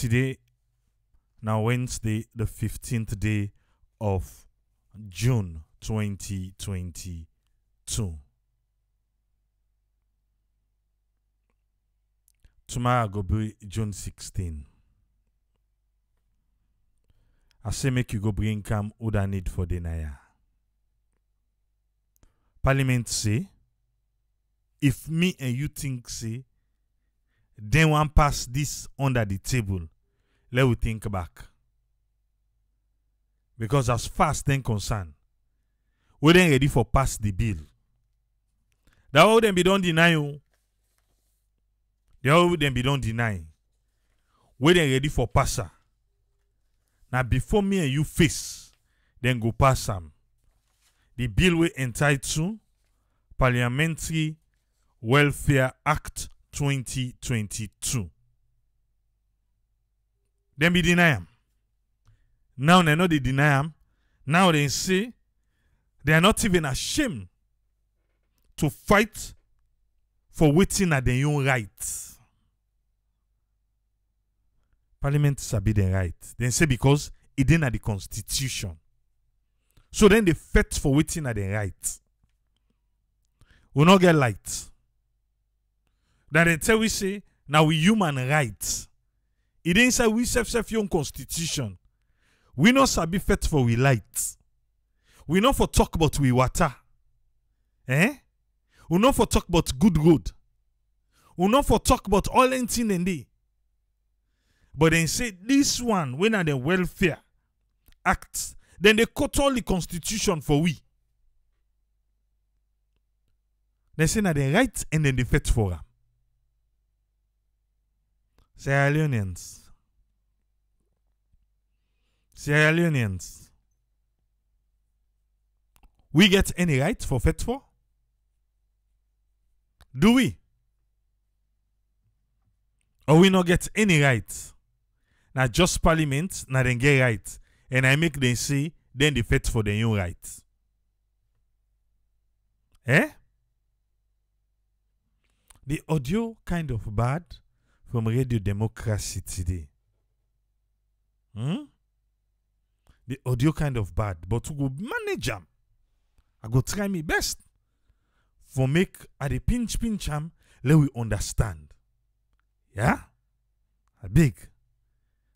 Today, now Wednesday, the 15th day of June 2022. Tomorrow go be June 16. I say make you go bring come who that need for the. Parliament say, if me and you think say, then one pass this under the table, let we think back. Because as far as then concerned, we then ready for pass the bill. That all them be don't deny you. They all them be don't deny. We then ready for passer. Now before me and you face, then go pass am. The bill we entitled Parliamentary Welfare Act 2022. Then be deny am. Now they know they deny am. Now they say they are not even ashamed to fight for waiting at their own right. Parliament sabi their right. They say because it didn't at the constitution. So then they fight for waiting at their right. We not get light. That they tell we say now we human rights. It didn't say we self self your constitution. We not sabi fight for we light. We not for talk about we water. Eh? We not for talk about good road. We not for talk about all anything and day. But then say this one when are the welfare act, then they cut all the constitution for we. They say na the right and then they for them. Sierra Leoneans. Sierra Leoneans. We get any rights for fight for? Do we? Or we not get any rights? Now just parliament, now then get right. And I make them say, then they fight for their own right. Eh? The audio kind of bad from Radio Democracy today. Hmm? The audio kind of bad, but we go manage am. I go try my best for make at the pinch pinch am let we understand. Yeah? A big.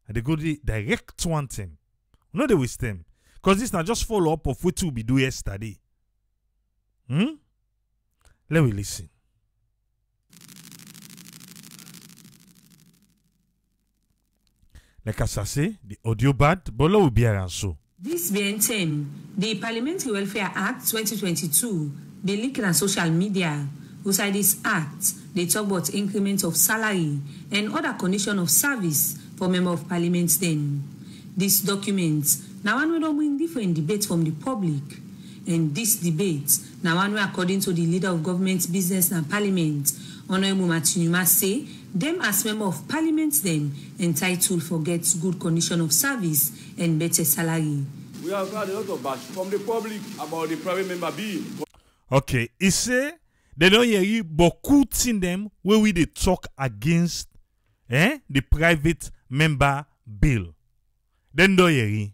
And they go the direct one thing. No they waste them. Because this not just follow up of what we do yesterday. Hmm? Let we listen. The audio bad. This being 10, the Parliamentary Welfare Act 2022, the leaking on social media, beside this act, they talk about increment of salary and other condition of service for member of parliament then. This document, now one will bring different debates from the public. And this debate, now one way according to the leader of government business and parliament, Honorable Matinuma say, them as member of parliament then entitled for get good condition of service and better salary. We have had a lot of bash from the public about the private member bill. Okay, he say they don't hear you beaucoup in them where we they talk against eh, the private member bill. Then don't hear you.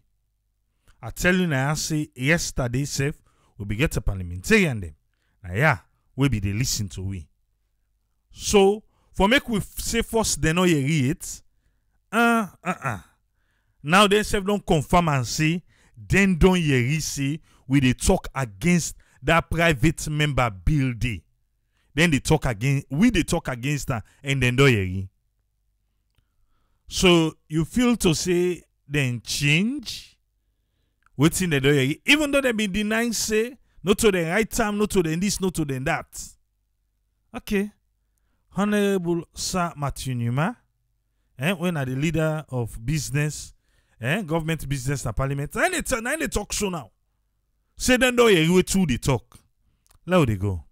I tell you now, I say yesterday, safe, we be get a parliamentarian them. Now, yeah, we be they listen to we. So, for make we say first, they know hear it. Uh, uh, uh. Now, they self don't confirm and say, then don't hear it say, we they talk against that private member day. Then they talk against, we they talk against that, and then don't it. So, you feel to say, then change? Waiting they don't hear. Even though they been denying, say, not to the right time, not to the this, not to the that. Okay. Honorable Sir Matthew Numa, eh, when are the leader of business, eh, government business and parliament, and it's and they talk show now. Say then do you way to the talk. Let they go.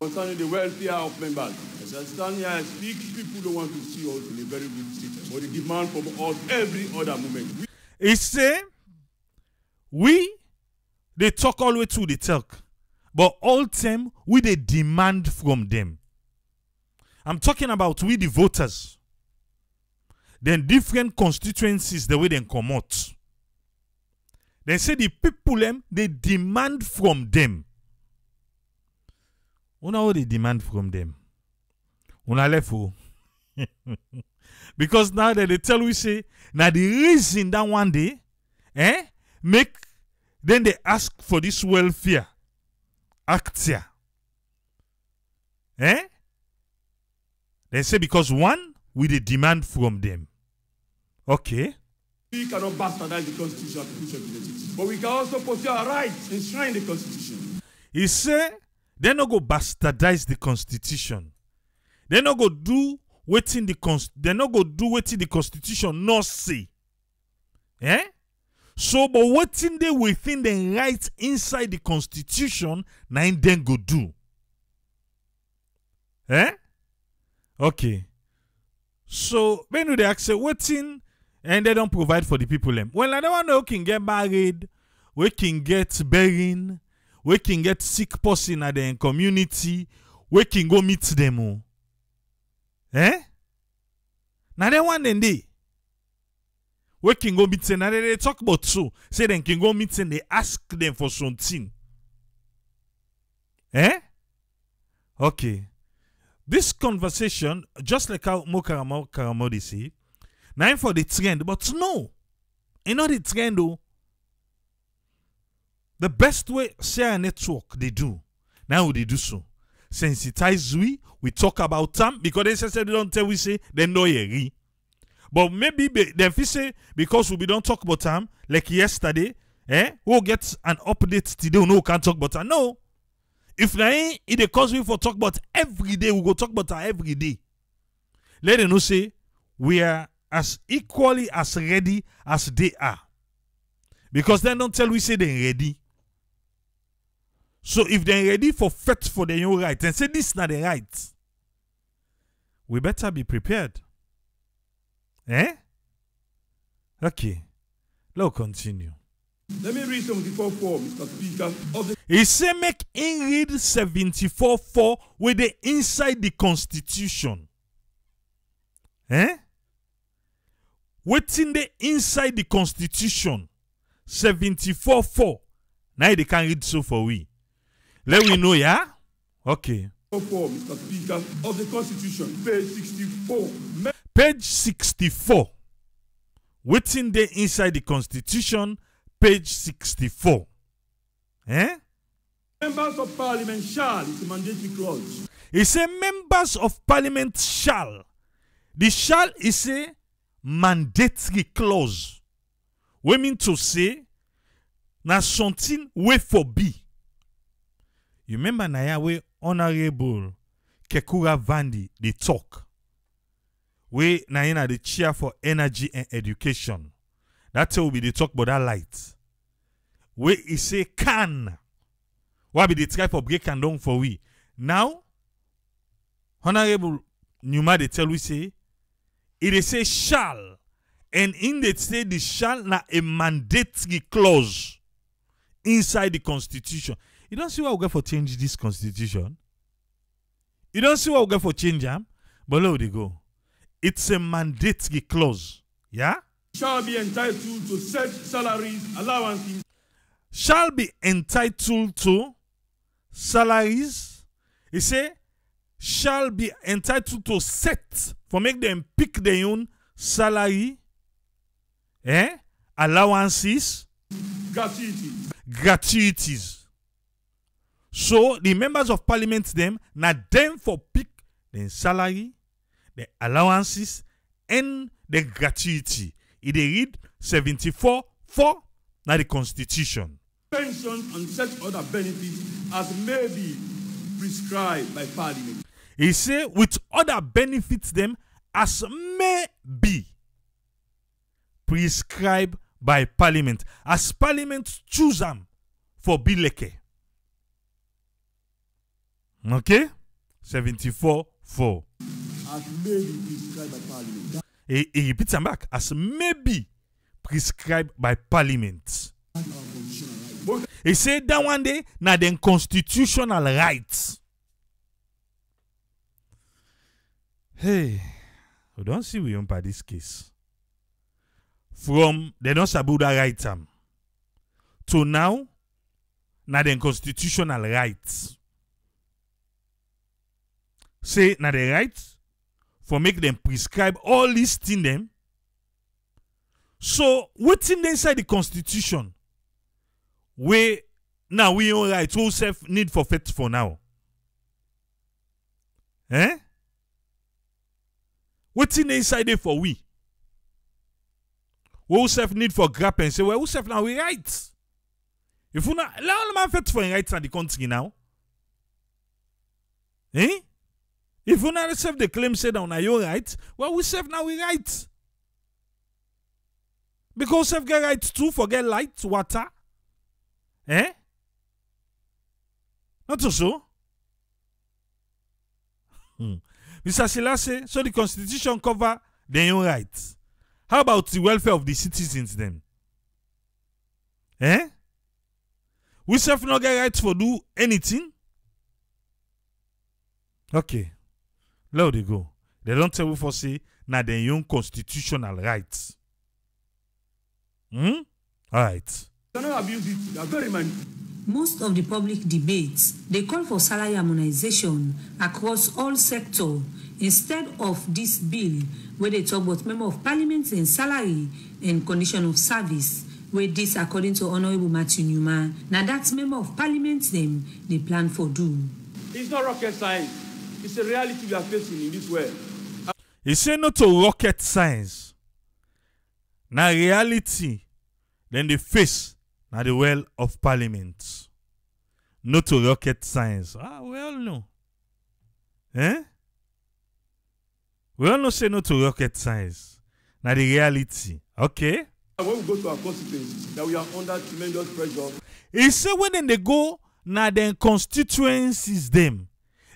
Concerning the welfare of members. As I stand here and speak, people don't want to see us in a very good state. But they demand from us every other moment. He say we they talk all the way to the talk, but all time we they demand from them. I'm talking about we the voters. then different constituencies the way they come out. They say the people them they demand from them. Una what they demand from them? Una left who? because now that they tell we say now the reason that one day eh make then they ask for this welfare act here. Eh? They say because one, we the demand from them. Okay. We cannot bastardize the Constitution But we can also pursue our rights enshrined in the Constitution. He say they no go bastardize the constitution. They no go do wetin the cons- they no go do wetin the constitution no say. Eh? So, but wetin dey within the right inside the constitution, na im dem go do. Eh? Okay. So, when they ask say wetin and they don't provide for the people them. Well, I don't want to can get married, we can get burying, we can get sick person at the community, we can go meet them. oh. Eh? Now they want them dey. We can go meet them. Now they, they talk about so. Say they can go meet them, they ask them for something. Eh? Okay. This conversation, just like how Mo Karamo Karamodi say, now for the trend, but no, you know the trend though. The best way share network they do, now they do so. Sensitize we, we talk about them because they say they don't tell we say they know ye But maybe be, they say because we don't talk about them like yesterday, eh? We'll get an update today. No, we can't talk about them. No. If na it dey cause we for talk about every day, we go talk about her every day. Let them know say we are as equally as ready as they are. Because they don't tell we say they're ready. So if they are ready for fight for their own right and say this not the right, we better be prepared. Eh? Okay. Let's continue. Let me read 74.4, Mr. Speaker, of the He say make him read 74-4 with the inside the constitution. Eh? Waiting the inside the constitution. 74-4. Now they can read so for we. Let we know, yeah? Okay. 74, Mr. Speaker, of the Constitution, page 64. Page 64. Waiting the inside the constitution. Page 64. Eh? Members of Parliament shall, it's a mandatory clause, He say members of parliament shall. The shall is a mandatory clause. We mean to say na something wey for be. You remember na ya wey honorable Kekura Vandi dey talk. Wey na him na the chair for energy and education. That will be the talk about that light. Wey he say can. Why be the try for break and down for we? Now, Honorable Nyuma they tell we say it is say shall and in the say the shall na a mandatory clause inside the constitution. You don't see what we get for change this constitution. You don't see what we get for change am, but look they go. It's a mandatory clause. Yeah? Shall be entitled to set salaries, allowances, Shall be entitled to salaries. He say shall be entitled to set for make them pick their own salary, eh? allowances, gratuity, gratuities. So the members of parliament them na them for pick the salary, the allowances, and the gratuity. It dey read 74 4 na the constitution. pensions, and such other benefits as may be prescribed by Parliament. He say with other benefits them as may be prescribed by parliament as parliament choose am for bileke. Okay? 74 4. As may be prescribed by Parliament. He, he repeats am back as may be prescribed by parliament. That's our constitutional right. But He said that one day na dem constitutional rights. Hey, we don see we own by this case from dem don sabi who that right am to now na dem constitutional right say na the right for make dem prescribe all these thing dem so wetin dey inside the constitution wey now we own right wey we sef need for faith for now. Eh? Wetin dey inside dey for we? Wey we sef need for grab and say well we sef na we right. If we una all man faith for im right the country now. Eh if una sef the claim say na una your right well we sef now, we right because sef get right too for get light water. Eh? Not so hmm. mr silase so the constitution cover their own rights how about the welfare of the citizens then? Eh? We sef no get right for do anything? Okay let we go they don tell we for say na their own constitutional rights hmm You. They very many. Most of the public debates dey call for salary harmonization across all sectors instead of this bill wey dey talk about member of parliament and salary and condition of service wey dis according to honourable matthew newman na dat member of parliament dem dey plan for do. It's not rocket science. It's a reality we are facing in this world. e say no to rocket science. Na reality dem dey face na the well of parliament. No to rocket science. Ah we all know. Eh? We all know say no to rocket science. Na the reality. Okay? When we go to our constituencies, that we are under tremendous pressure. e say when dem dey go na dem constituencies dem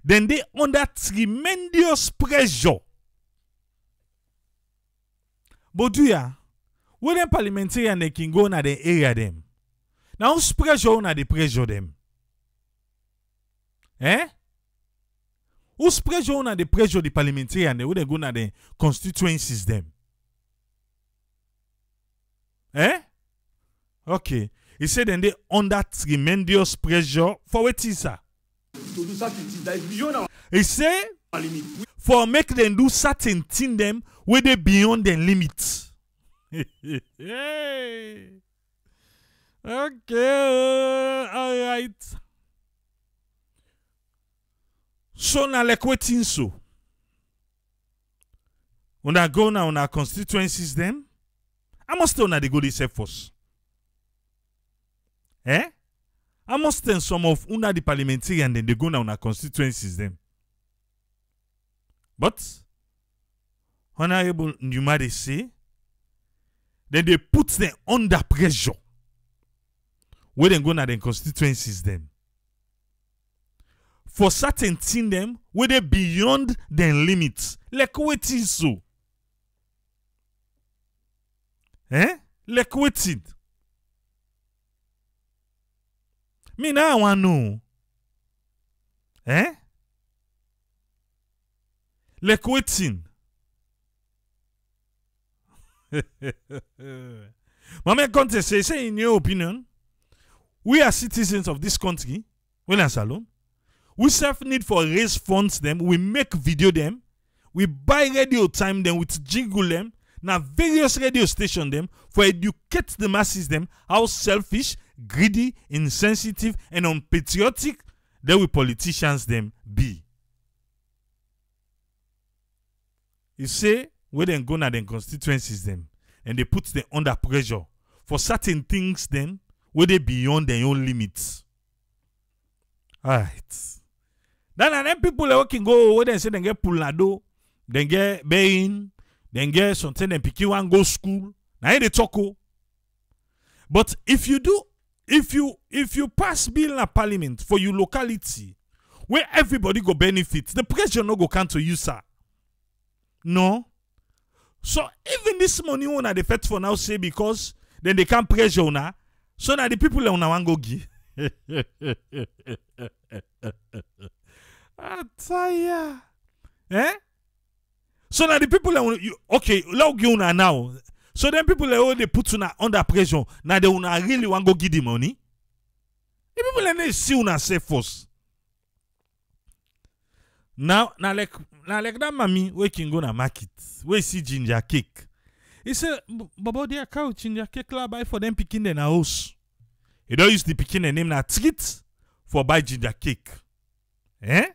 dem dey under tremendous pressure but do ya when dem parliamentarian dem kin go na dem area dem. Na whose pressure una dey pressure dem. Eh whose pressure una dey pressure the parliamentarian dem wey dem go na dem constituencies dem. Eh okay e say dem dey under tremendous pressure for wetin sir to do certain things that is beyond our e say limit. We for make dem do certain thing dem wey dey beyond dem limit. okay alright. So na like wetin so. Una go na una constituencies dem. How much time una dey go dey sef first eh how much time some of una the parliamentarian dem dey go na una constituencies dem but honourable Nyuma dey say dem dey put dem under pressure wey dem go na dem constituencies dem for certain thing dem wey dey beyond dem limit like wetin so? Eh? Like wetin me na i wan know eh like wetin Mama Conte say, say in your opinion, we are citizens of this country, we na salon. We self need for raise funds them, we make video them, we buy radio time them with jingle them, now various radio station them for educate the masses them how selfish, greedy, insensitive, and unpatriotic that we politicians them be. You say where dem go na dem constituencies dem and they put them under pressure for certain things dem wey dey beyond their own limits. Alright. Then na them people wey can go wey dem say dem get pulado, dem get beyin, dem get something dem pikin wan go school. Here dey talk o. But if you do, if you if you pass bill na parliament for your locality where everybody go benefit, the pressure no go come to you, sir. No. So even this money una dey fet for now say because then they can pressure una, so na the people una wan go give. Ataya. Eh? So now the people that you okay, let give una now. So then people that oh, they put una under pressure. Now they una really want go give the money. The people that they see una say first. Now, now like now like that mommy we can go na market. We see ginger cake. He say, Baba, they cow ginger cake la buy for them picking in house. He don't use the picking name na treat for buy ginger cake. Eh?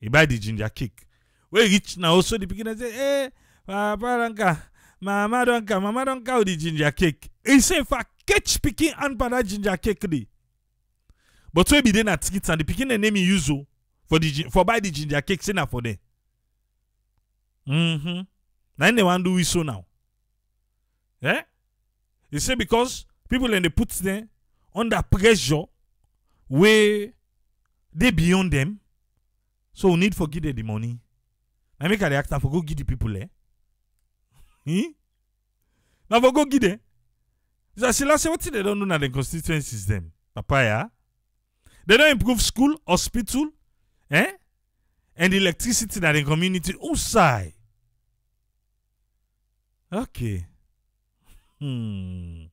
He buy the ginger cake. We reach now also the pikin say, eh, papa don't come, mama don't come, mama don't come with the ginger cake. He say, if I catch pikin and for that ginger cake dey. But we be then at treat and the pikin the name he use o for the for buy the ginger cake say na for there. Mm-hmm. Now they want do we so now. Eh? He say because people and they put them under pressure where they beyond them. So we need for give them the money. I make a act for go give the people eh. Hmm? Now for go give them. So say what they don't know na the constituencies them. Papaya. They don't improve school, hospital, eh? And electricity that the community outside. Okay. Hmm.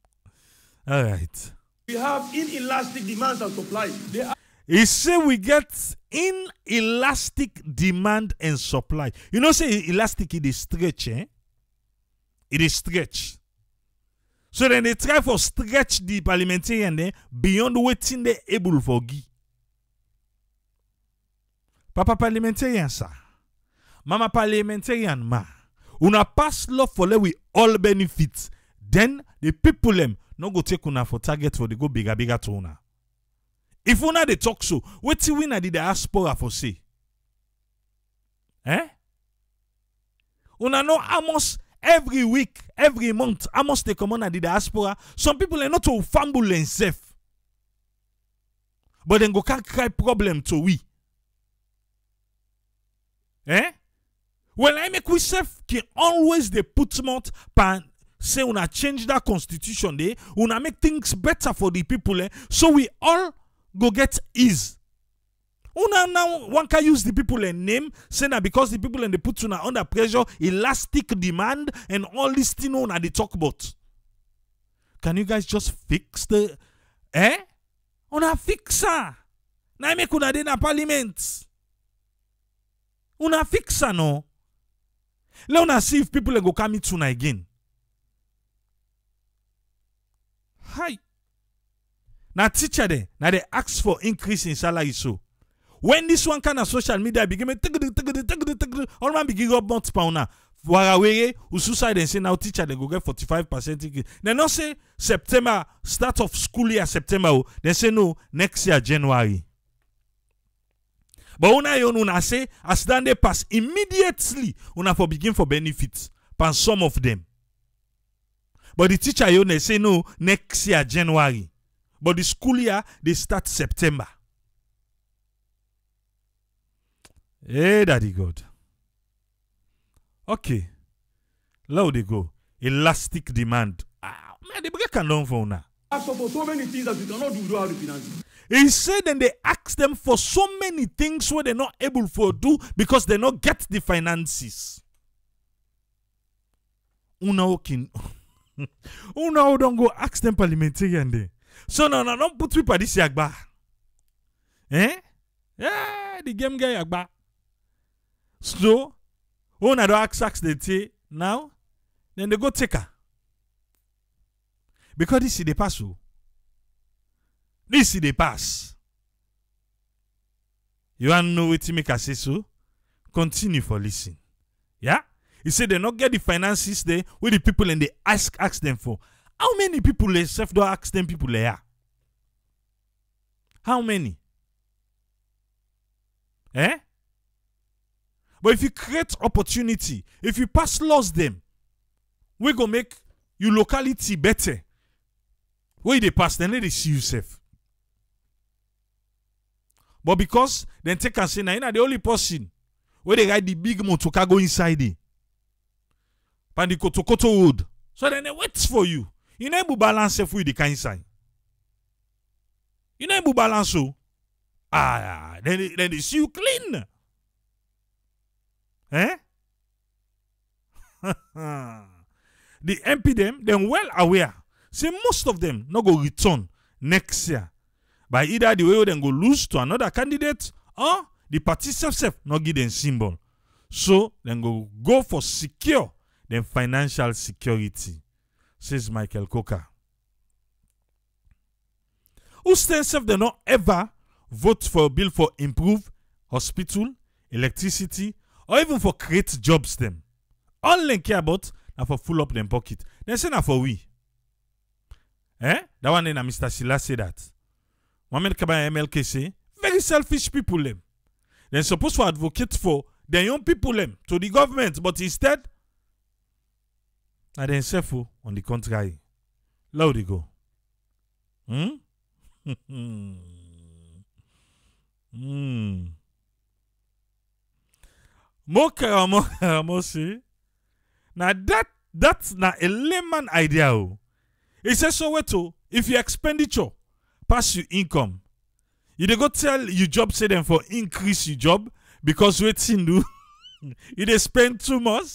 All right. We have inelastic demand and supply. They are He say we get inelastic demand and supply. You know, say elastic it is stretch, eh? It is stretch. So then they try for stretch the parliamentarian there beyond waiting they able for give. Papa parliamentarian sir. Mama parliamentarian ma. Una pass law for let we all benefit. Then the people them no go take una for target for they go bigger bigger to una. If una dey talk so, wetin we na the diaspora for say? Eh? Una no almost every week, every month, almost they come on at the diaspora. Some people are not to fumble themselves. But then go can't cry problem to we. Eh? Well, I make we self can always they put mouth pan say una change that constitution dey una make things better for the people eh? so we all go get ease una now one can use the people and name say na because the people and they put una under pressure elastic demand and all this thing una dey talk about. Can you guys just fix the eh? Una fix am na make una na parliament. Una fix am no? Let una see if people go come meet again. Hi. Na teacher dem na dey ask for increase in salary so when this one kind of social media begin make tigidi tigidi tigidi tigidi all man begin rub mouth pa una warawere ususa dem say now teacher dem go get forty-five percent increase dem no say september start of school year september o dem say no next year january. But una own una say as that dey pass immediately una for begin for benefit pan some of them. But the teacher own dey say no next year january. But the school year dey start september hey daddy god okay low dey go elastic demand ah man dey break down for asked for so many things that we cannot do without the finances. He said and they ask them for so many things where they're not able to do because they not get the finances. Una okin. Una don't go ask them parliamentarian there. So no no don't put people this yagba. Eh? Yeah, the game guy yagba. So una don't ask ask they say now, then they go take her. Because this is the pass. oh. This is the pass. You want to know what make I say so? Continue for listen. Yeah? He said they not get the finances there with the people and they ask ask them for. How many people they self don't ask them people they are? How many? Eh? But if you create opportunity, if you pass laws them, we go make your locality better. Where they pass, then they see you safe. But because then take and say, now you know the only person where they ride the big motor car go inside it. Pan the Kotokoto road. So then they wait for you. You know balance self with the kind inside. You know balance so. Ah, then they, then they see you clean. Eh? the MP them, them well aware. Say most of them not go return next year. By either the way dem go lose to another candidate or the party self self not give them symbol. So dem go go for secure then financial security, says Michael Coker. Self they not ever vote for a bill for improve hospital, electricity, or even for create jobs them. All they care about na for full up them pocket. They say na for we. Eh? That one then na Mr. Silla say that. Mohamed Kaba MLK say, very selfish people them. They're supposed to advocate for their young people them to the government, but instead, na them self oh, on the contrary. Loud they go. Hmm? hmm. Mo karamo karamo say, na that that's na a layman idea oh. He says so wait oh, if your expenditure pass your income, you dey go tell your job say them for increase your job because wetin do you dey spend too much?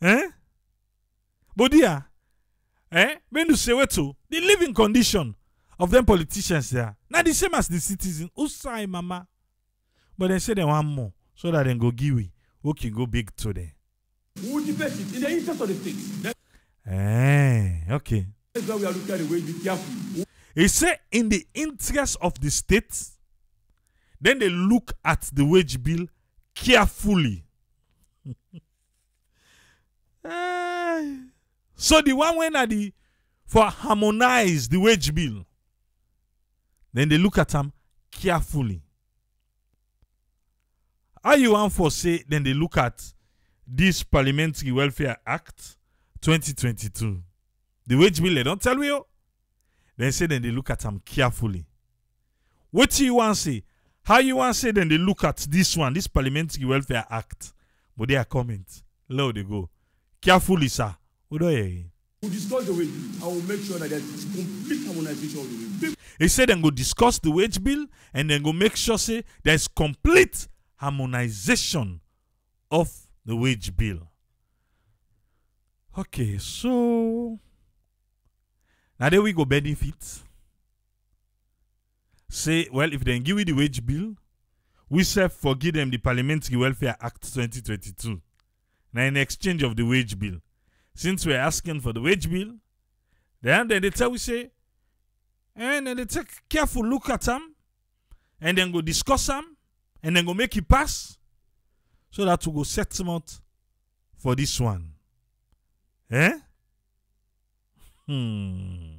Eh? But yeah, eh? When you say wait oh, the living condition of them politicians there, na the same as the citizen. Usai mama. But they say they want more so that they go give we. Okay, go big to them. We will debate it in the interest of the state. Eh, okay. That's why we are looking at the way be careful. He said, in the interest of the state, then they look at the wage bill carefully. Eh, so the one when are the for harmonize the wage bill, then they look at them carefully. How you want for say then they look at this Parliamentary Welfare Act 2022. The wage bill they don't tell you. Then say then they look at them carefully. What you want say? How you want say then they look at this one, this Parliamentary Welfare Act. But they are comment. Low they go. Carefully, sir. What do you We discuss the way I will make sure that there is complete harmonization of the way. People He said then go discuss the wage bill and then go make sure say there's complete harmonization of the wage bill. Okay, so now there we go benefit. Say, well, if they give you the wage bill, we self forgive them the Parliamentary Welfare Act 2022. Now in exchange of the wage bill. Since we're asking for the wage bill, then, then they tell we say, and then they take careful look at them and then go discuss them and then go make it pass so that we go settlement for this one. Eh? Hmm.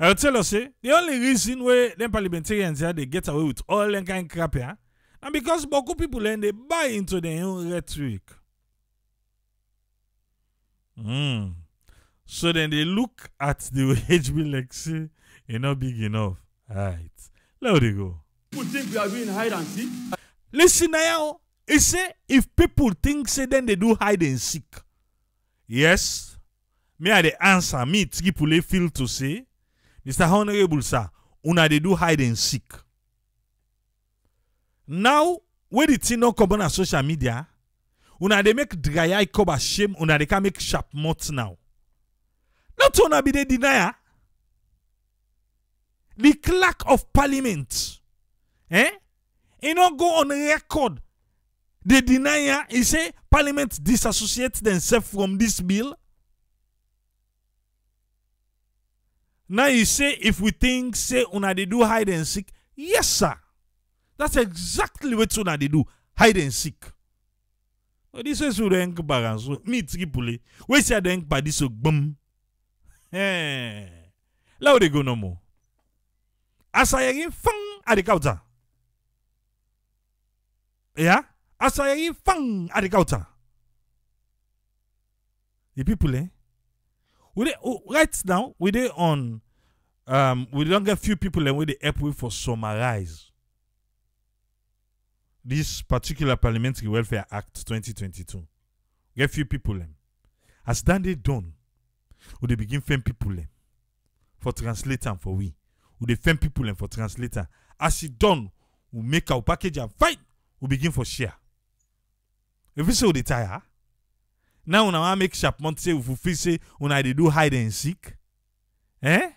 I'll tell us, eh, the only reason why them parliamentarians here they get away with all them kind of crap here, and because beaucoup people and they buy into their own rhetoric. Hmm. So then they look at the wage bill like say it's not big enough. Alright. Let they go. Think we are doing hide and seek. Listen now. He say if people think say then they do hide and seek. Yes. Me are the answer. Me Tripoli feel to say, Mr. Honorable sir, una they do hide and seek. Now, when the thing not come on social media, una they make dry eye cover shame, una they can make sharp mouth now. Not una be the denier. The clerk of parliament, eh? He not go on record. The denier, he say parliament disassociate themselves from this bill. Now you say if we think say una they do hide and seek, yes sir. That's exactly what una they do, hide and seek. This is what enk baran so me tripoli. We say enk ba this so bum. Eh. Là they go no more. Asayagi fang at the counter. Yeah? Asayagi fang at the. The people eh? We dey, oh, right now, we dey on um we don't get few people and we dey help with for summarize this particular Parliamentary Welfare Act 2022. Get few people them. As that they done, we dey begin find people them for translator am for we. We dey find people them for translator. As it done, we make our package and fight. We begin for share. If we say we dey tire, Now una wan make Chapmont say if we feel say una dey do hide and seek. Eh?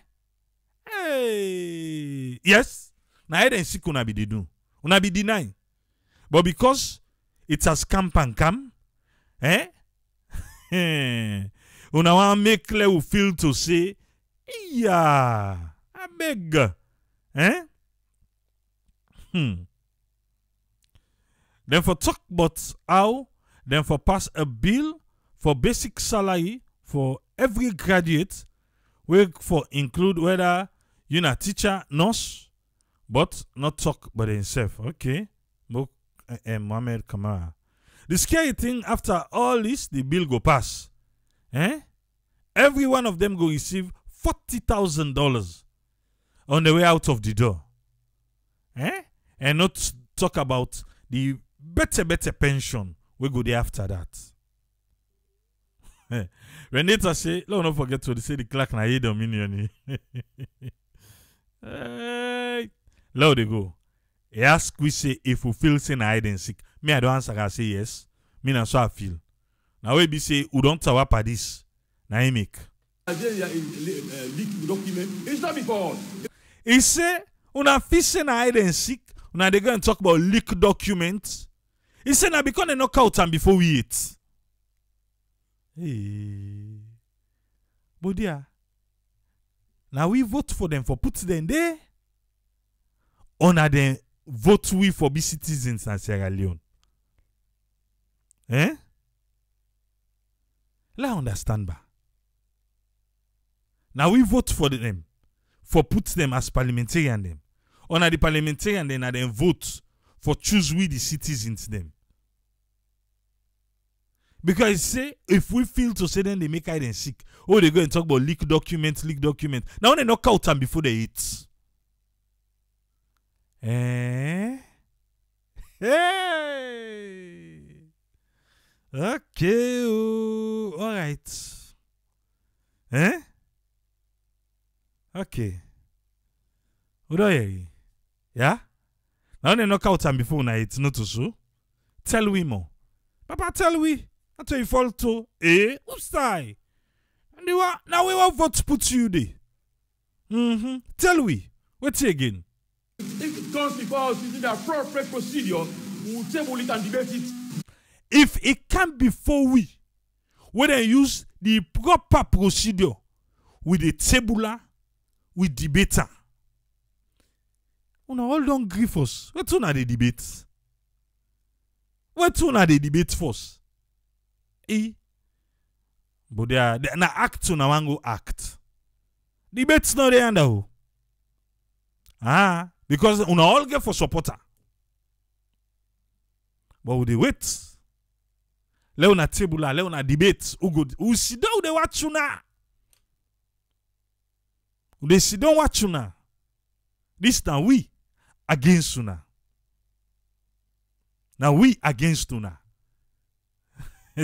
Hey. Yes. Na hide and seek una be dey do. Una be deny. But because it has camp and come, eh? una wan make clear we feel to say, yeah, I beg. Eh? Hmm. Then for talk about how, then for pass a bill for basic salary for every graduate, we for include whether you na teacher, nurse, but not talk about himself. Okay. Eh, Mohammed Kamara. The scary thing after all this, the bill go pass. Eh? Every one of them go receive forty thousand dollars on the way out of the door. Eh? And not talk about the better better pension we go there after that. Renata say, let not forget to say the clerk na eight dominion. hey. Let they go. He ask we say if we feel say na hide and seek. Me I don't answer I say yes. Me na so I feel. Now we be say we talk about this. Na him make. Nigeria in uh, leaked document. It's not because He say, una fit say na hide and seek, una dey go and talk about leak documents. He na because they knock out am before we eat. Hey. But dear, now we vote for them for put them there. Or na dem vote we for be citizens in Sierra Leone. Eh? Let understand ba. Now we vote for them for put them as parliamentarian them. Or na the parliamentarian then na them vote for choose we the citizens them. Because say if we feel to say then they make hide and seek, oh they go and talk about leak document, leak document. Now they knock out them before they eat. Eh? Hey! Okay, oh, all right. Eh? Okay. Udoye. Yeah? Now they knock out and before na it's not so. Tell we more. Papa tell we. Until you fall to eh? Who's die? And you are now we want vote put you there. Mm-hmm. Tell we. What's again? if it comes before us using the appropriate procedure, we will table it and debate it. If it can before we, we then use the proper procedure with the tabular, with debater. Una all don gree first. Wetin una dey debate? Wetin una dey debate first? E. But they are, they, na act una wan go act. Debate no dey under o. Ah, because una all get for supporter. But we dey wait. Let una table let una debate who go who sit down dey watch una. Who dey sit watch una. This na we against una. Na we against una.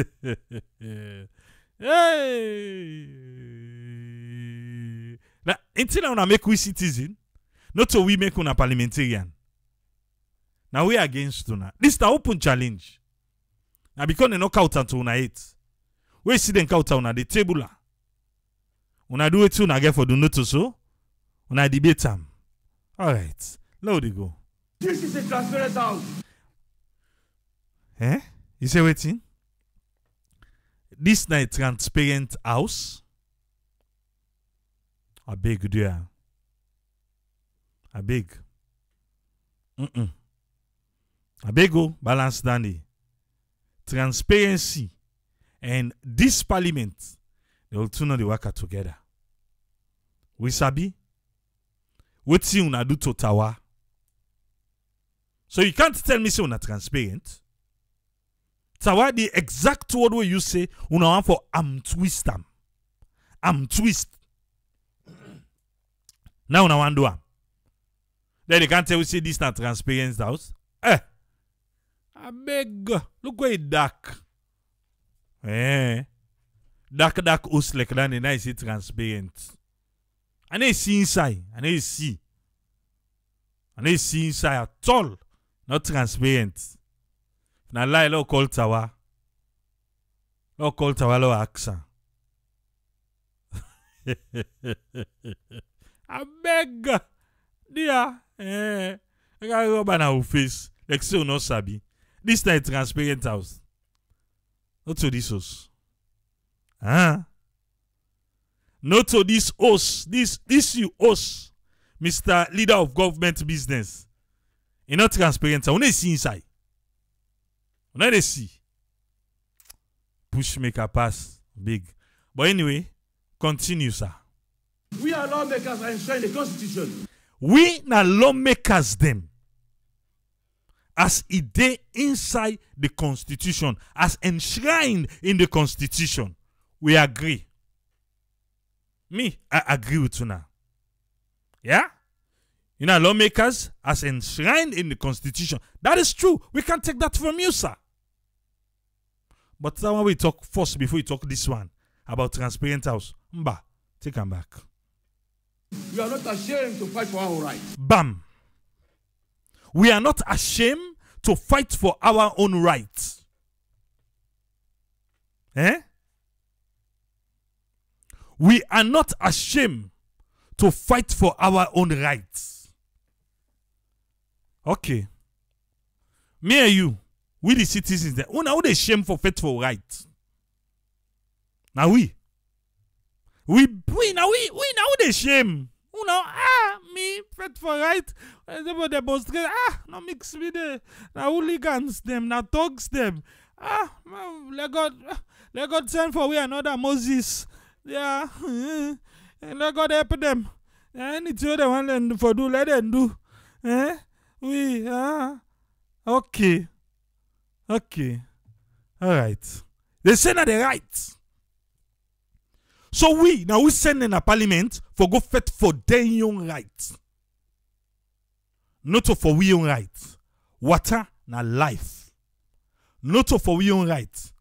hey. Na until una make we citizen, not so we make una parliamentarian. Na we against una. This na open challenge. na because dem no count to una eight wey see dem count una dey table una do wetin una get for the notice so una debate am alright dey go. This is a transparent house. eh? You say wetin this na a transparent house? Abeg do am abeg mm-mm. abeg o balance dandy transparency and this parliament they will two know dey waka together. We sabi? Wetin una do to tawa so you can't tell me say una transparent. Why the exact word wey you say una wan for am twist am? Am twist. Now una wan do am. Then they can't tell you say this na transparent house. Eh. Abeg look where e dark. Eh. Dark dark house like that and you say transparent. I no see inside. I no see. I no see inside at all not transparent na lie lo call tawa Lo call Tawalo accent. I beg. Dear. Eh. I got rub on our face. Like so no sabi. This time transparent house. Not to this house. Huh? Not to this host. This this you host. Mr. Leader of Government Business. You not transparent. Want to see inside. I want to see. Push make a pass. Big. But anyway, continue, sir. We are lawmakers and enshrined in the Constitution. We na lawmakers them. As it dey inside the constitution, as enshrined in the constitution, we agree. Me, I agree with you now. Yeah? You know, lawmakers as enshrined in the constitution. That is true. We can take that from you, sir. But that one we talk first before we talk this one about transparent house. Mba, take them back. We are not ashamed to fight for our rights. Bam. We are not ashamed to fight for our own rights. Eh? We are not ashamed to fight for our own rights. Okay. Me and you, we the citizens, there, we now they shame for fight for rights. Now we. We we now we we now they shame. You know, ah, me for right. They will demonstrate. Ah, no mix with the now hooligans them, now thugs them. Ah, man, let God, let God send for we another Moses. Yeah, and let God help them. Anything they want them for do, let them do. Eh? We ah, okay, okay, all right. They say na the right. So we now we send in a parliament for go fight for their own rights. Not for we own rights. Water na life. Not for we own rights.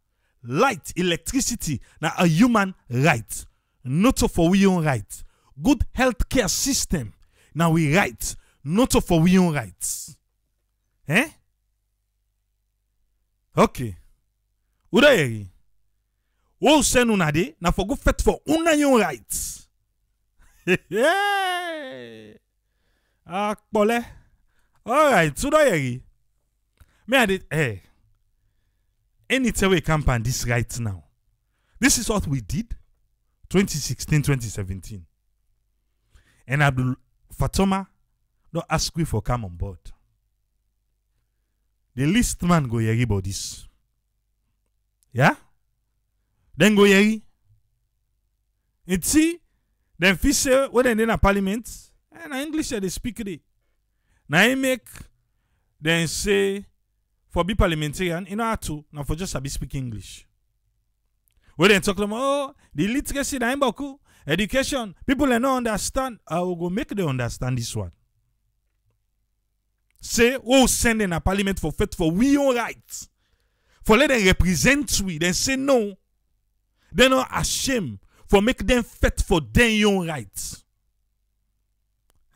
Light, electricity na a human right. Not for we own rights. Good healthcare system now we right. Not for own rights. Eh? Okay. Udayeri. Wo send una de na for go fight for una own rights. Akpole. All right, Udayeri. Me I did eh. Anytime we camp on this right now. This is what we did 2016 2017. And Abdul Fatoma don't ask we for come on board. The least man go yeri about this. Yeah? Then go yeri. And see, then fi say when they in a parliament, eh, and English they speak it. Now I make then say for be parliamentarian, you know how to now for just be speak English. When they talk about oh the literacy na imboku, education, people they not understand. I will go make them understand this one. Say oh send in a parliament for fight for we own rights. For let them represent we, then say no. They're not ashamed for make them fight for their own rights.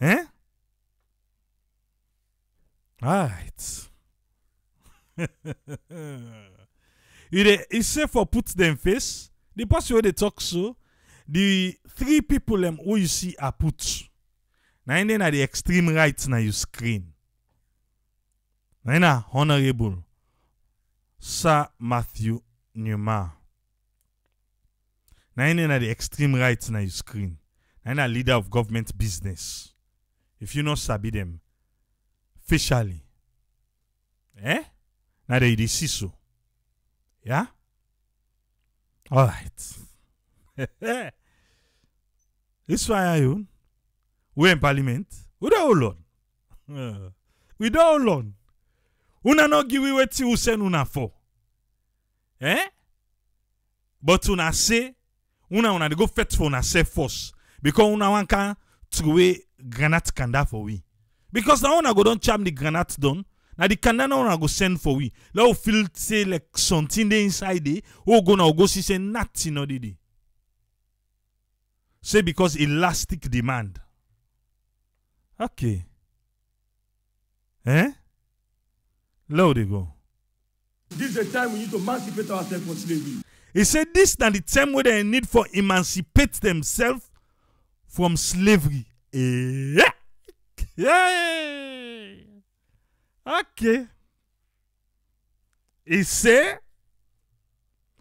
Eh? Alright. you dey e say for put them face the person wey dey talk so the three people them who you see are put dey na the extreme right na your screen na im na honourable sir matthew newman na im dey na the extreme right na your screen. Na im na leader of government business. If you no sabi them facially. Eh? Na there you dey see yeah all right this why you? We in parliament? We don hold on. Uh, we don hold Unano giwi weti usen unafo. Eh? But unase, una una go fet for unase force. Because una wanka through granat kanda for we. Wi. Because now una go don charm the granat down. Now the kanda now una go send for we. Wi. Now we feel say like something there inside there. Oh go now go see say nothing no did. Say because elastic demand. Okay. Eh? We This is the time we need to emancipate ourselves from slavery. He said this na the time where they need for emancipate themselves from slavery. Eh? Yeah. Okay. He say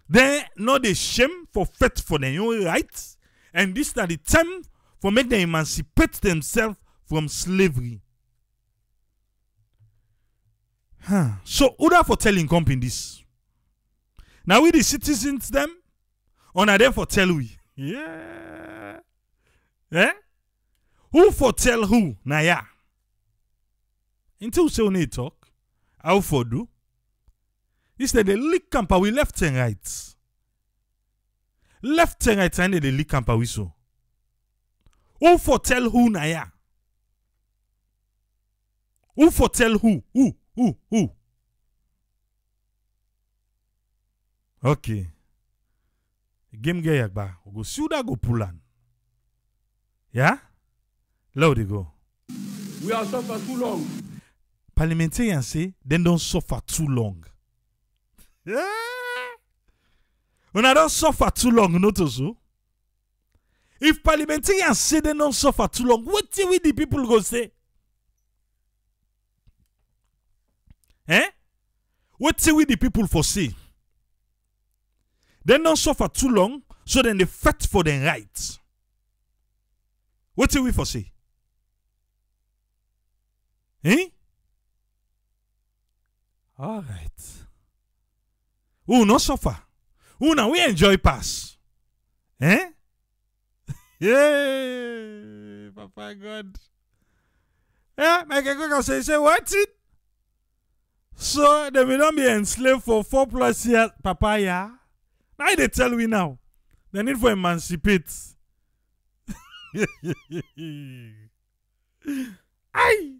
they no the shame for fight for their own rights, and this is the time for make them emancipate themselves from slavery. Huh. So that for telling company this? Now we the citizens them, or na them for tell we? Yeah. Eh? Who for tell who? Na ya. Until say we need talk. How for do? This the leak camper we left and right. Left and right and the leak camper we so. Who for tell who na ya? Who for tell who? Who? Who? Who? Okay. Game get yagba. We go see go pull on. Yeah? They go. We have suffered too long. Parliamentarians say they don't suffer too long. Yeah. When I don't suffer too long, not so. Oh? If parliamentarians say they don't suffer too long, what do we the people go say? Eh? What do we the people foresee? They don't suffer too long, so then they fight for their rights. What do we foresee? Eh? All right. Who no suffer? Who now we enjoy pass? Eh? yeah, Papa God. Yeah, make a quick say, say what it? So they will not be enslaved for four plus years, Papa. Yeah. Now they tell we now. They need for emancipate. Aye.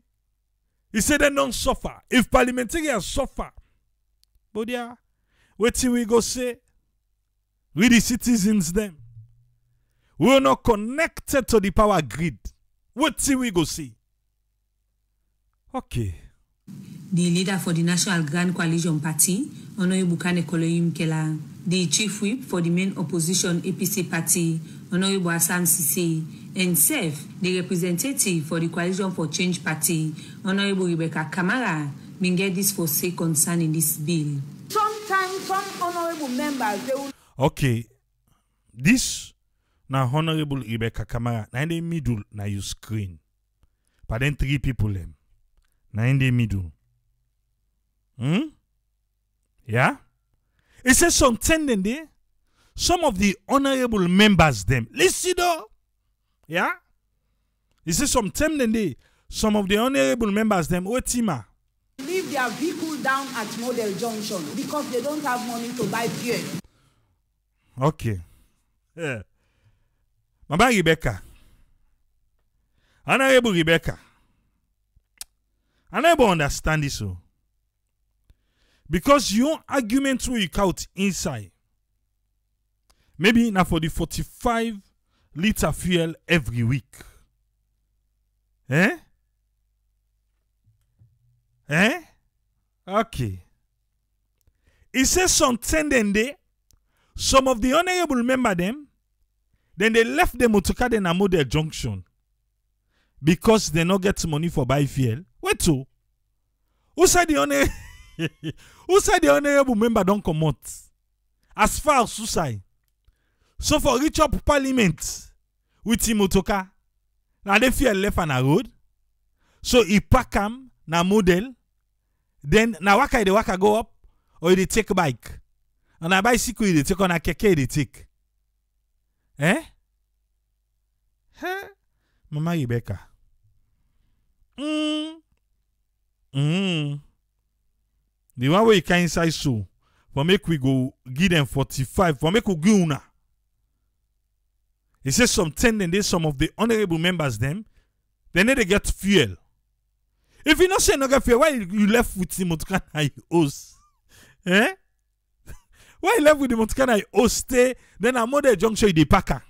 He said they don't suffer. If parliamentarians suffer, but yeah, what till we go say? We the citizens them. We are not connected to the power grid. What till we go see? Okay. The leader for the National Grand Coalition Party, Honorable Kandeh Kolleh Yumkella, the chief whip for the main opposition APC party, Honorable Hassan Sesay, and serve the representative for the Coalition for Change party, Honorable Rebecca Kamara, bin get this for say concern in this bill. Sometimes some honorable members they will Okay. This now Honorable Rebecca Kamara. Na in the middle now you screen. But then three people them. Na in the middle. Hmm? Yeah? It says some tending. Some of the honorable members them. Listen though. Yeah? It says some tending. Some of the honorable members them. Wetima. leave their vehicle down at Model Junction because they don't have money to buy fuel. Okay. Yeah. Mama Rebecca. Honorable Rebecca. I never understand this. So. Because your argument will count inside. Maybe now for the 45 liter fuel every week. Eh? Eh? Okay. It says some tending there. Some of the honorable member them, then they left the motorcar in a model junction because they not get money for buy fuel. Wait to? Who said the honor? who said the honorable member don't come out? As far as suicide. So for reach up parliament with him motorcar, now they fuel left on a road. So he pack am na model. Then na waka the waka go up or they take bike. And a bicycle they take on a keke they take. Eh? Huh? Mama Rebecca. Mm. Mm. The one way you can inside so for make we go give them 45 for make we give una. He says some tending there, some of the honorable members them, they need to get fuel. If you not say no get fuel, why you left with the motorcar you host? Eh? Why you left with the motorcar you host stay, then a model junction you dey pack am?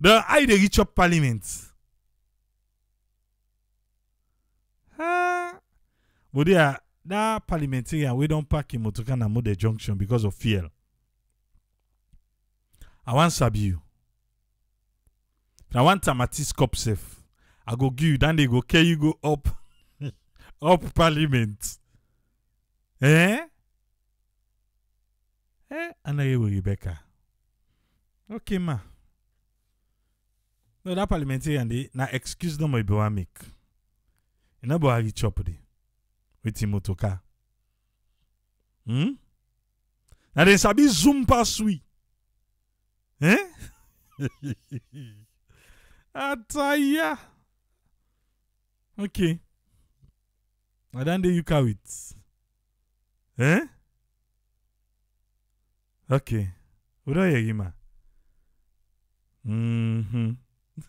The I dey reach up parliament. But there, that parliamentarian we don't park in motoka na Mode Junction because of fear. I want sabi you. I want Tamatis cup safe. I go give you, then they go carry you go up, up parliament. Eh? Eh? And I Rebecca. Okay, ma. No, that parliamentarian, they, na excuse them my boy make. You know, boy, chop de with him motoka. Hmm? Na they sabi zoom pass we. Eh? Ataya. Okay. I don't you cow it. Eh? Okay. Udo yegima. Mm-hmm.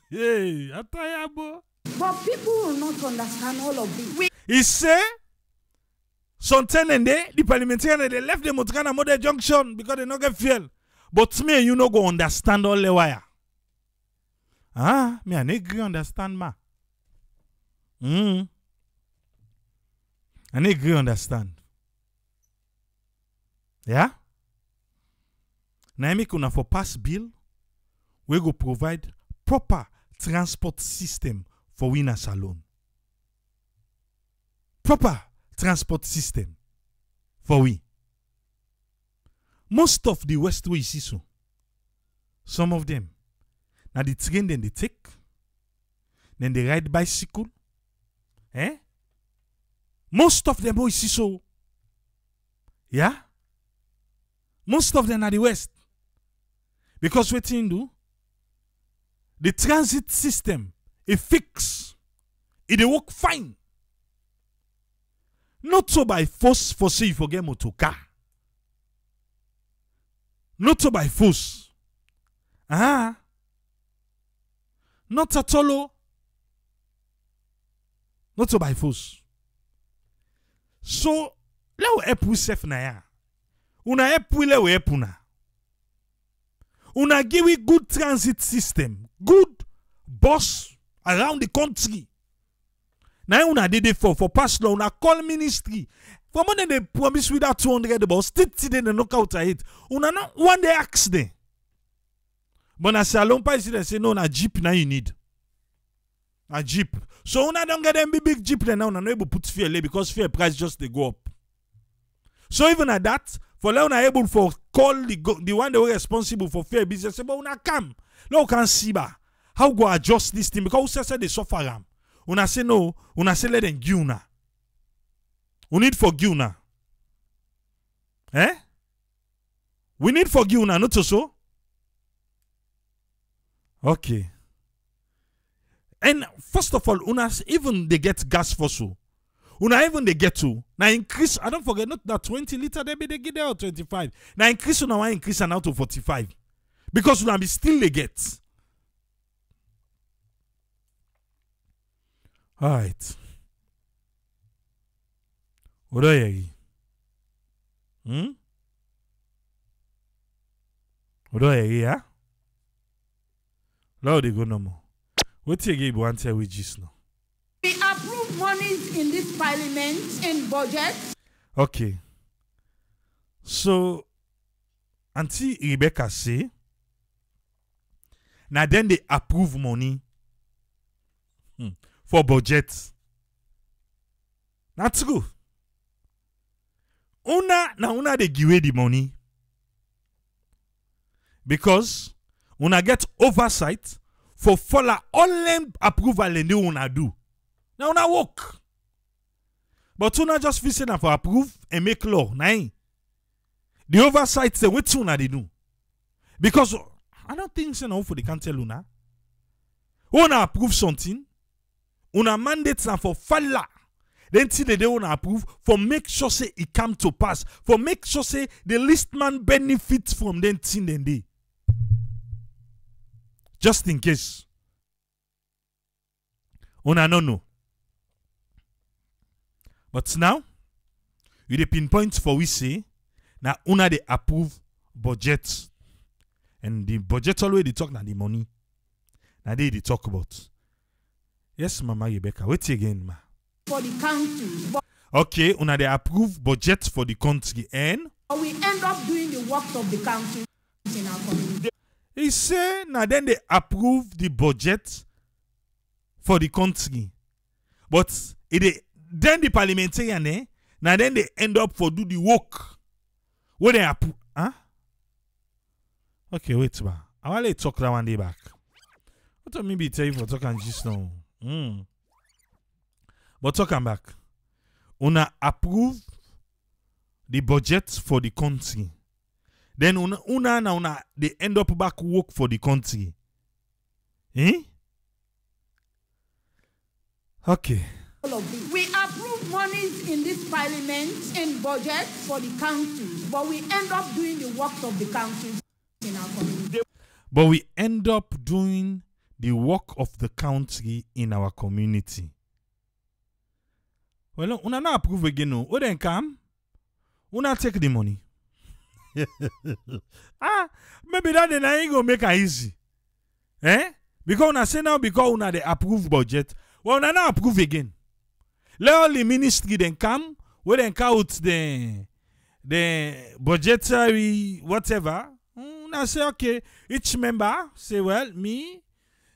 Hey, ataya bo. But people will not understand all of this. He say some tenant they the parliamentarian they left the Motkana Mode Junction because they not get fuel. But me and you no go understand all the wire. Ah, me I agree understand ma. Hmm. I agree understand. Yeah? Na make una for pass bill we go provide proper transport system for winner salon. Proper transport system for we. Most of the West you see so. Some of them. Now the train then they take. Then they ride bicycle. Eh? Most of them boys see so. Yeah? Most of them are the West. Because what you do? The transit system, it fix. It work fine. Not so by force for say you forget motor car. Not so by force. Ah. Not at all. oh. Not so by force. So, let we help sef na ya. Una help we let we help una. Una give we good transit system, good bus around the country. Now una did it for for past law, una call ministry. For more than they promise with that 200 but still today they knock out it. Una not one day ask them. But na salon pa they say no na jeep now you need. A jeep. So una don't get them big big jeep then now una no able put fuel there because fuel price just they go up. So even at that, for now una able for call the go, the one that were responsible for fair business, say, but una come. No can see ba. How go adjust this thing because who say they suffer am. Una say no, una say let them give una. We need for give una. Eh? We need for give una, not so? Okay. And first of all, una s- even they get gas for so. Una even they get to now increase. I don't forget not that 20 liter they be they get there or 25. Now increase una increase and now to 45. Because una be still they get. Alright. Odo yeri. Hmm? Odo yeri, yeah? Lord, they go no more. What you give one tell we just now? We approve monies in this parliament in budget. Okay. So, Auntie Rebecca say, now then they approve money hmm, for budget. That's true. Una na una they give the money because una get oversight for follow them approval they una do. Now una work. But una just feel say na for approve and make law. Na. The oversight say wetin una dey do. Because I don't think say na for they can tell una. Una approve something, una mandate na for follow. Then till the day una approve for make sure say it come to pass. For make sure say the least man benefits from them thing then dey. Just in case. Una no. But now, you dey pinpoint for we say, na una dey approve budget. And the budget always dey talk na the money. Na they they talk about. Yes, Mama Rebecca. Wait again, ma. for the. But Okay, una dey approve budget for the country and we end up doing the works of the country in our community. he say na dem dey approve the budget for the country but e dey then the parliamentarian eh na dem dey end up for do the work wey dem approve huh? okay wait ba i wan let talk that one day back what do me be tell you for talk am gist now mm. but talk am back una approve the budget for the country then una, una na una dey end up back work for the country eh okay all of this. We approve monies in this parliament in budget for the country, but we end up doing the works of the country in our community. but we end up doing the work of the country in our community. Well, una not approve again. What then come? Una take the money. ah, maybe that then ain't gonna make it easy. Eh? Because una say now because una the approve budget, well, una not approve again. Let all the ministry then come, we then count the the budgetary whatever. Una say okay, each member say well me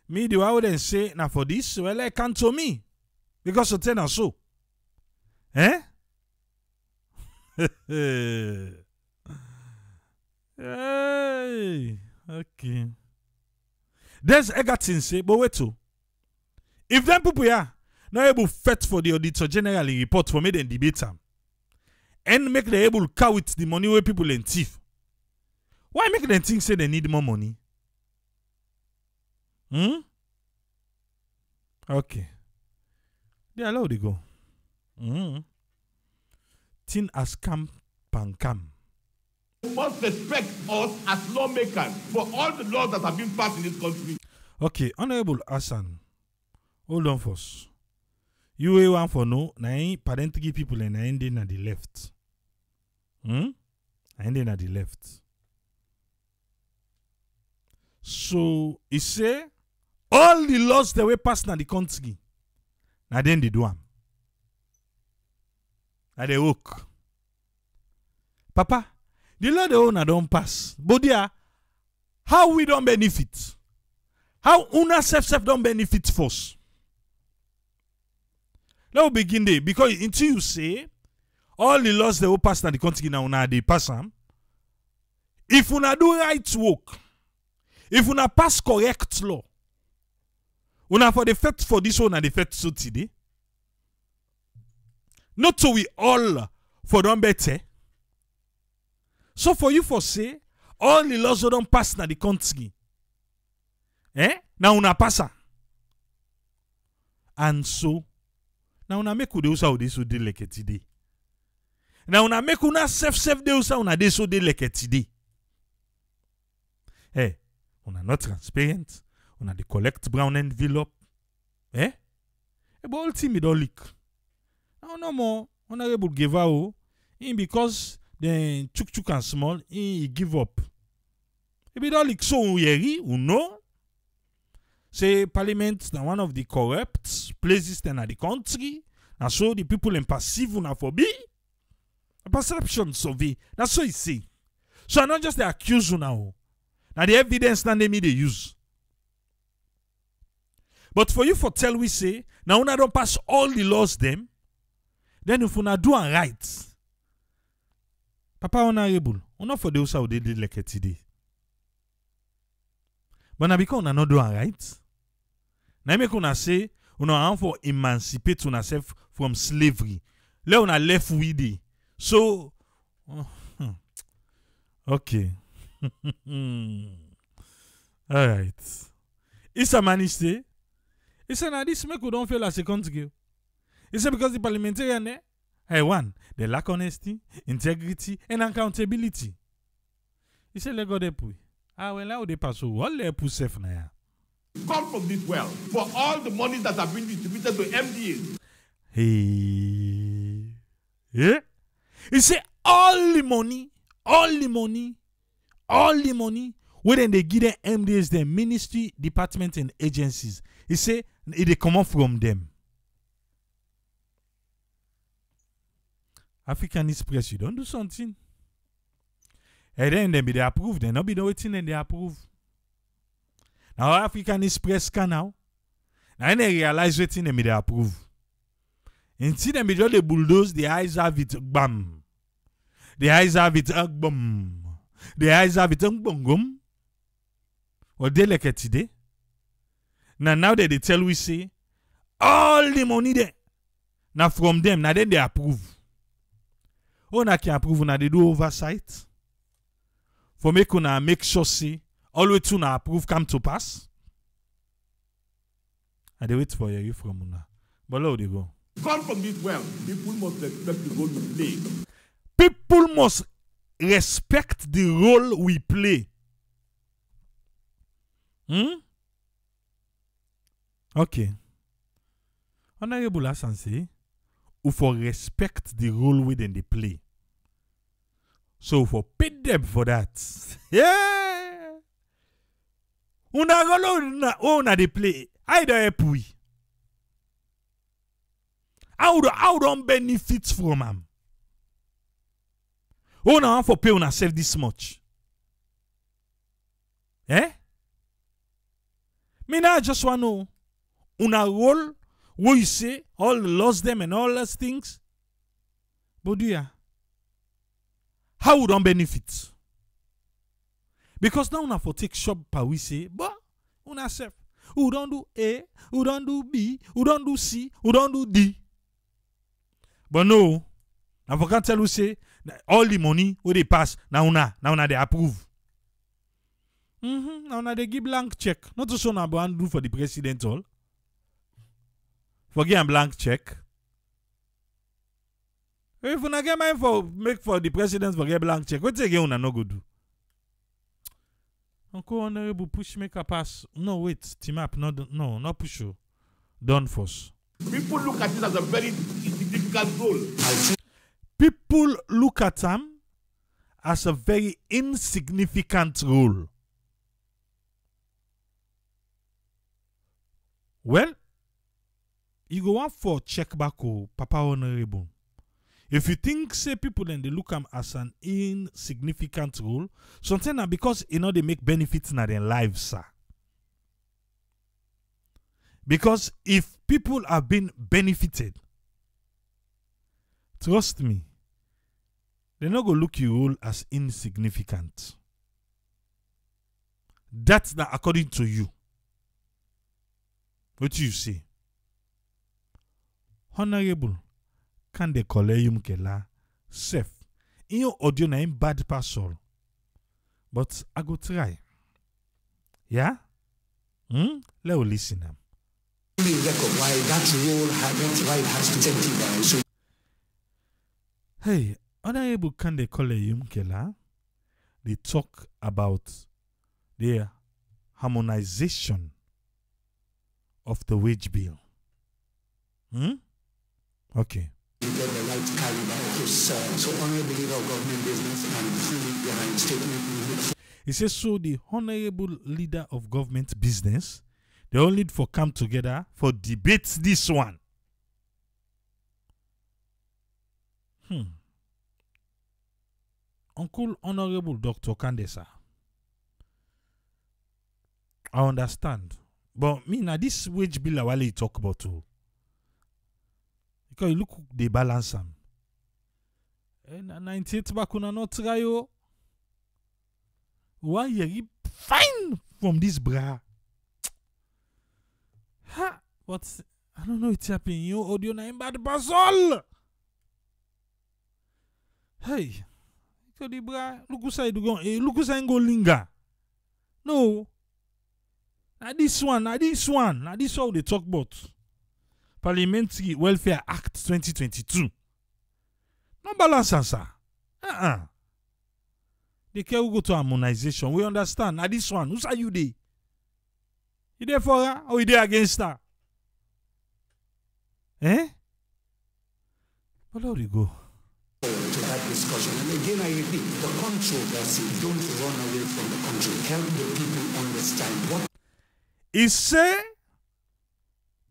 me the one then say now for this well I count to me because so ten so. Eh? hey, okay. There's Egerton say, but wait to. If them people here not able fet for the auditor general report for me then debate am and make them able cow with the money where people in thief. Why make them think say they need more money? Hmm? Okay. They allow they go. Hmm. Tin as camp pan cam. must respect us as lawmakers for all the laws that have been passed in this country. Okay, Honorable Hassan, hold on first. You a one for no, na ain't parentally people and ain't dey na the left. Hmm? Ain't dey na the left. So, he say, all the laws that were passed na the country, na then they do am. Na dey work. Papa, the law the owner don pass. But there, how we don benefit? How una self self don benefit first? Let we begin there because until you say all the laws that will pass na the country na una dey pass am. If una do right work, if una pass correct law, una for the fact for this one and the fact so today. Not so we all for don better. So for you for say all the laws wey don pass na the country, eh? Na una pass am. And so na una make ude usa ude so dey like today. Na una make una self self dey usa una dey so dey like today. Eh, una not transparent, una dey collect brown envelope. Eh? But all team don leak. Now no more honorable give o. In because dem chook chook am small, he, he give up. E be don leak so we yeri, we know. Say parliament na one of the corrupt places in the country. Na so the people in perceive una for be. A perception survey. That's so e say. So I not just dey accuse una o. Na the evidence na dem dey use. But for you for tell we say, na una don pass all the laws dem, then if una do am right, Papa honorable, una for the usa dey dey like today. But na because una no do am right, na make una say una wan for emancipate una from slavery. Let una left we dey. So, oh, okay. All right. Issa Mani say, he said, now this make we don't feel as a country. He said, because the parliamentarian, eh, hey, one, they lack honesty, integrity, and accountability. He said, let go dey put. Ah, well, how they pass? All they put safe na ya. Come from this well for all the monies that have been distributed to MDAs. Hey. Yeah? He said, all the money, all the money, all the money, wey dem dey give them MDAs, ministry, department, and agencies. He say, e dey comot from them? Africanist press, you don't do something. And then they be they approve, they not be waiting and they approve. Now Africanist press can now. Now they realize them be they approve. And see them be just the bulldoze, the eyes have it bam. The eyes have it uh, bam. The eyes have it uh, bam. Or they it. Now now that they tell we say all the money there. Now from them, now then they approve. Oh, na can approve, now they do oversight. For make una make sure see always to na approve come to pass. I dey wait for you from una. But how they go? Gone from this well, people must respect the role we play. People must respect the role we play. Hmm? Okay. Honorable Hassan say, who for respect the role within they play. So for pay them for that. Yeah. Una role una una they play. I don't help we. How do how don't benefit from am? Una want for pay una self this much. Eh? Me now just want know una role what you say all lost them and all those things? But ya? How would don't benefit? Because now una for take shop per we say, but una self. Don't do A, who don't do B, who don't do C, who don't do D? But no, I for can't tell you say all the money where they pass now una now una they approve. Mm-hmm. Now una they give blank check. Not to show na do for the president all. Forget a blank check. If una get mind for make for the president forget blank check, what again una no go do? Uncle Honorable push make a pass. No, wait, team up, no, no, not push you. Done force. People look at it as a very difficult role. People look at them as a very insignificant role. Well, you go want for check back oh, Papa Honorable. If you think say people then they look am as an insignificant role, sometimes na because you know they make benefits in their lives, sir. Because if people have been benefited, trust me, they're not gonna look your role as insignificant. That's not according to you. What you say? Honorable, can they call you mkela? Safe. In your audio na him bad parcel. But I go try. Yeah? Hmm? Let us listen am. only record why that role had that right has to incentivize. So Hey, Honorable Kandeh Kolleh Yumkella, they talk about the harmonization of the wage bill. Hmm? Okay. get the right caliber. So honorable government business and fully behind statement He says, so the honorable leader of government business, they all need for come together for debate this one. Hmm. Uncle Honorable Dr. Kandesa. I understand. But me now this wage bill I wale talk about too. Because you look they balance them. And 98 back on not try. Why you fine from this bra? Ha! But I don't know it's happening. You audio na bad basol. Hey, so the bra look side go. Eh, look go linger. No. Now this one, now this one, now this how they talk about Parliamentary Welfare Act 2022. No balance answer. Uh-uh. They care who go to harmonization. We understand. Now this one, who's are you there? You there for her or you there against her? Eh? You go? to that discussion. And again, I repeat, the controversy, don't run away from the country. Help the people understand what He say,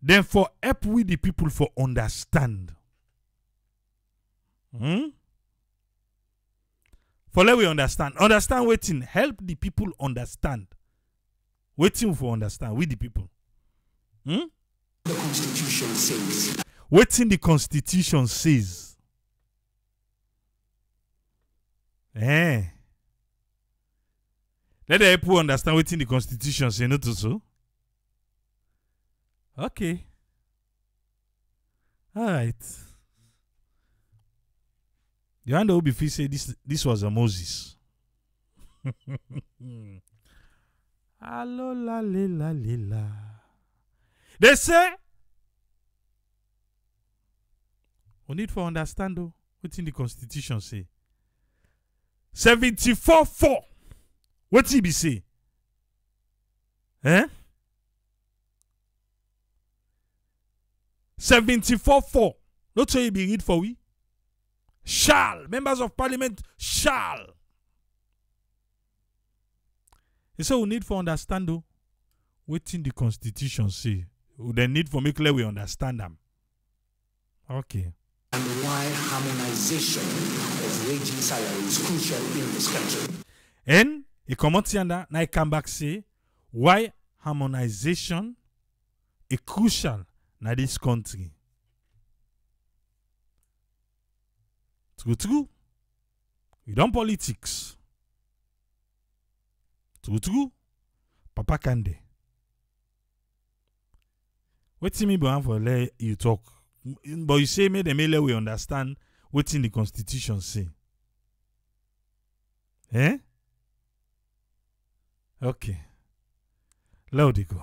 then for help with the people for understand. Hmm? For let we understand. Understand waiting. Help the people understand. Waiting for understand. with the people. Hmm? The Constitution says. Waiting the Constitution says. Eh. Let the people understand waiting the Constitution say not so. Okay. All right. Be free say this this was a Moses. Allo la la li la. They say we need for understand though what in the constitution say. 74 4. What he say? Eh? 74 4. Not so he be read for we. Shall. Members of parliament shall. He said we need for understand though. What in the constitution say. We then need for make clear we understand them. Okay. and why harmonization of wage and salary is crucial in this country. And he come out here now he come back say why harmonization is crucial in this country. True, true. We don't politics. True, true. Papa Kande. What me be for let you talk? But you say make them let we understand what in the constitution say. Eh? Okay. Let it go.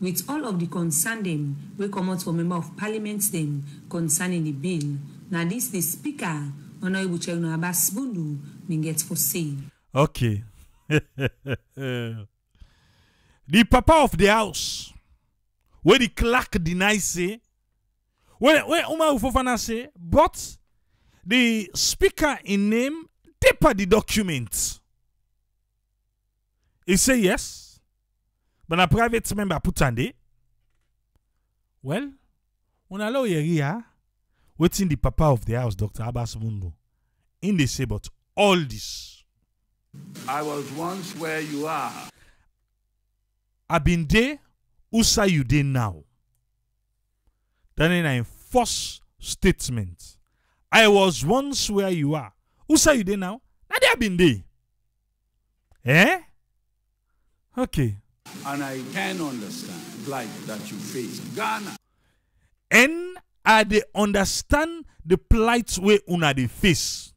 With all of the concern dem wey comot for member of parliament dem concerning the bill na dis di speaker honourable Chernor Abass Bundu bin get for say. Okay. the papa of the house, where the clerk deny say, where where Umar Fofana say, but the speaker in name taper the document. He say yes, but a private member put on there. Well, when I allow here, waiting the papa of the house, Dr. Abass Bundu, in they say, but all this. I was once where you are. I've been there, Usa you there now. Then in a first statement, I was once where you are. Usa you there now? Now they have been there. Eh? Okay. And I can understand plight that you face. Ghana. And I they understand the plight way una dey face.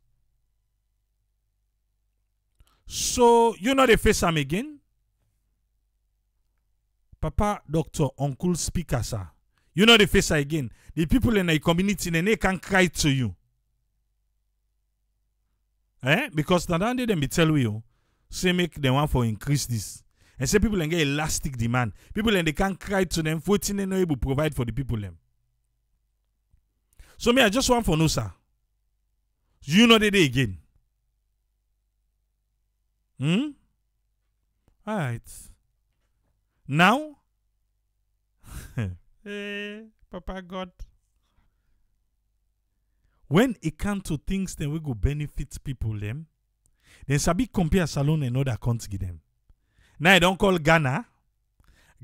So you know the face am again? Papa, doctor, uncle, speaker, sir. You know the face again. The people in the community they can cry to you. Eh? Because that day them be tell you, say make them want for increase this. And say people and get elastic demand. People and they can't cry to them for they no able provide for the people them. So me, I just want for no sir. You know the day again. Hmm? Alright. Now? eh, Papa God. When it come to things then we go benefit people them, then sabi compare Salon and other country them. Now I don't call Ghana.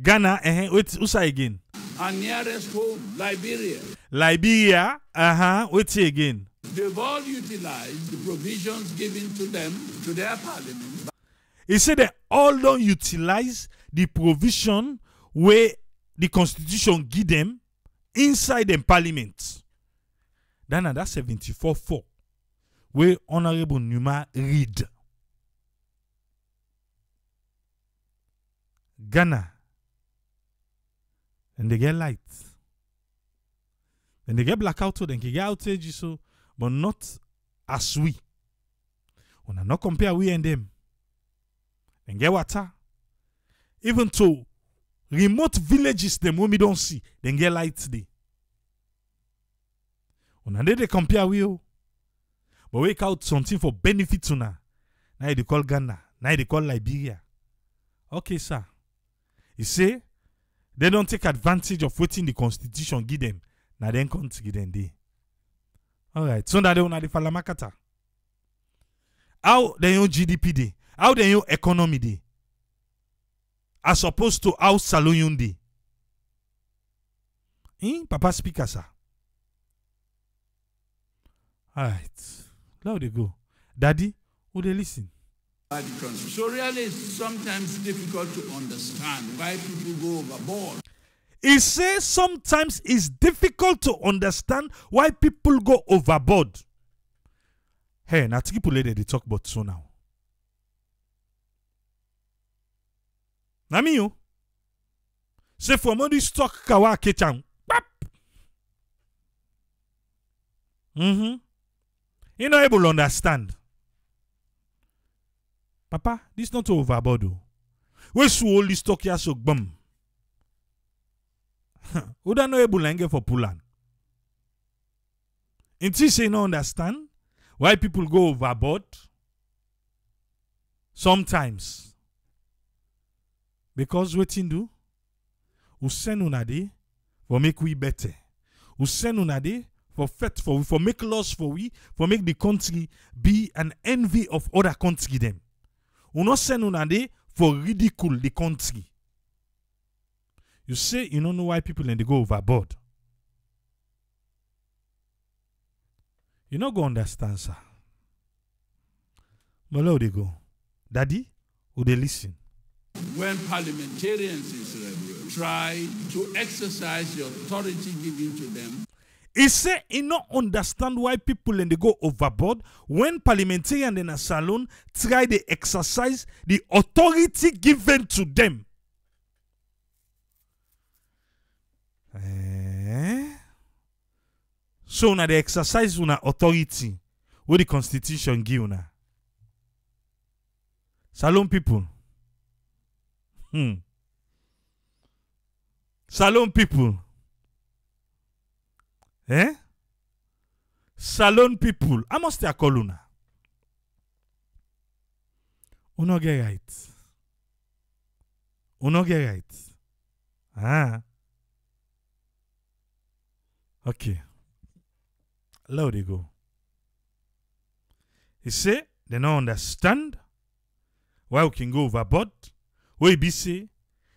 Ghana, eh, wait, who's again? And nearest home, Liberia. Liberia, uh-huh, wait again. They've all utilized the provisions given to them, to their parliament, He said they all don't utilize the provision where the constitution give them inside the parliament. Then that's 74 4 where Honorable Nyuma read. Ghana. And they get light. And they get blackout, so they get outage, so, but not as we. When I not compare we and them and get water. Even to remote villages them when we don't see, then get there. Una dey dey compare we o. But wake out something for benefit una. Now they call Ghana. Now they call Liberia. Okay, sir. You say they don't take advantage of waiting the constitution give them. Now then come to give them day. All right. So now they una the falamakata. How the your GDP dey? How the your economy dey? As opposed to how salon dey. Eh? Papa speaker, sir. All right. Now they go. Daddy, who they listen? by the country. So really, it's sometimes difficult to understand why people go overboard. He says sometimes it's difficult to understand why people go overboard. Hey, na tiki pule dey talk about so now. Na me yo. Say all this talk kawa kechan. Pap. Mm-hmm. You not able to understand. Papa, this not overboard. oh. We su this talk ya so bum. Uda no able lange for pulan. Until say no understand why people go overboard. Sometimes. Because wetin do? We send una dey for make we better. We send una dey for fet for we, for make laws for we, for make the country be an envy of other country them. We not send una dey for ridicule the country. You say you don't know why people and they go overboard. You not go understand, sir. How they go? Daddy, who they listen? When parliamentarians Israel try to exercise the authority given to them He say he not understand why people they go overboard when parliamentarian in a salon try to exercise the authority given to them. Eh? So now they exercise una authority what the constitution give una. Salon people. Hmm. Salon people. Eh? Salon people. How much they call una? Uno get right. Uno get right. Ah. Okay. Now they go. He say they don't understand why we can go overboard. Where be say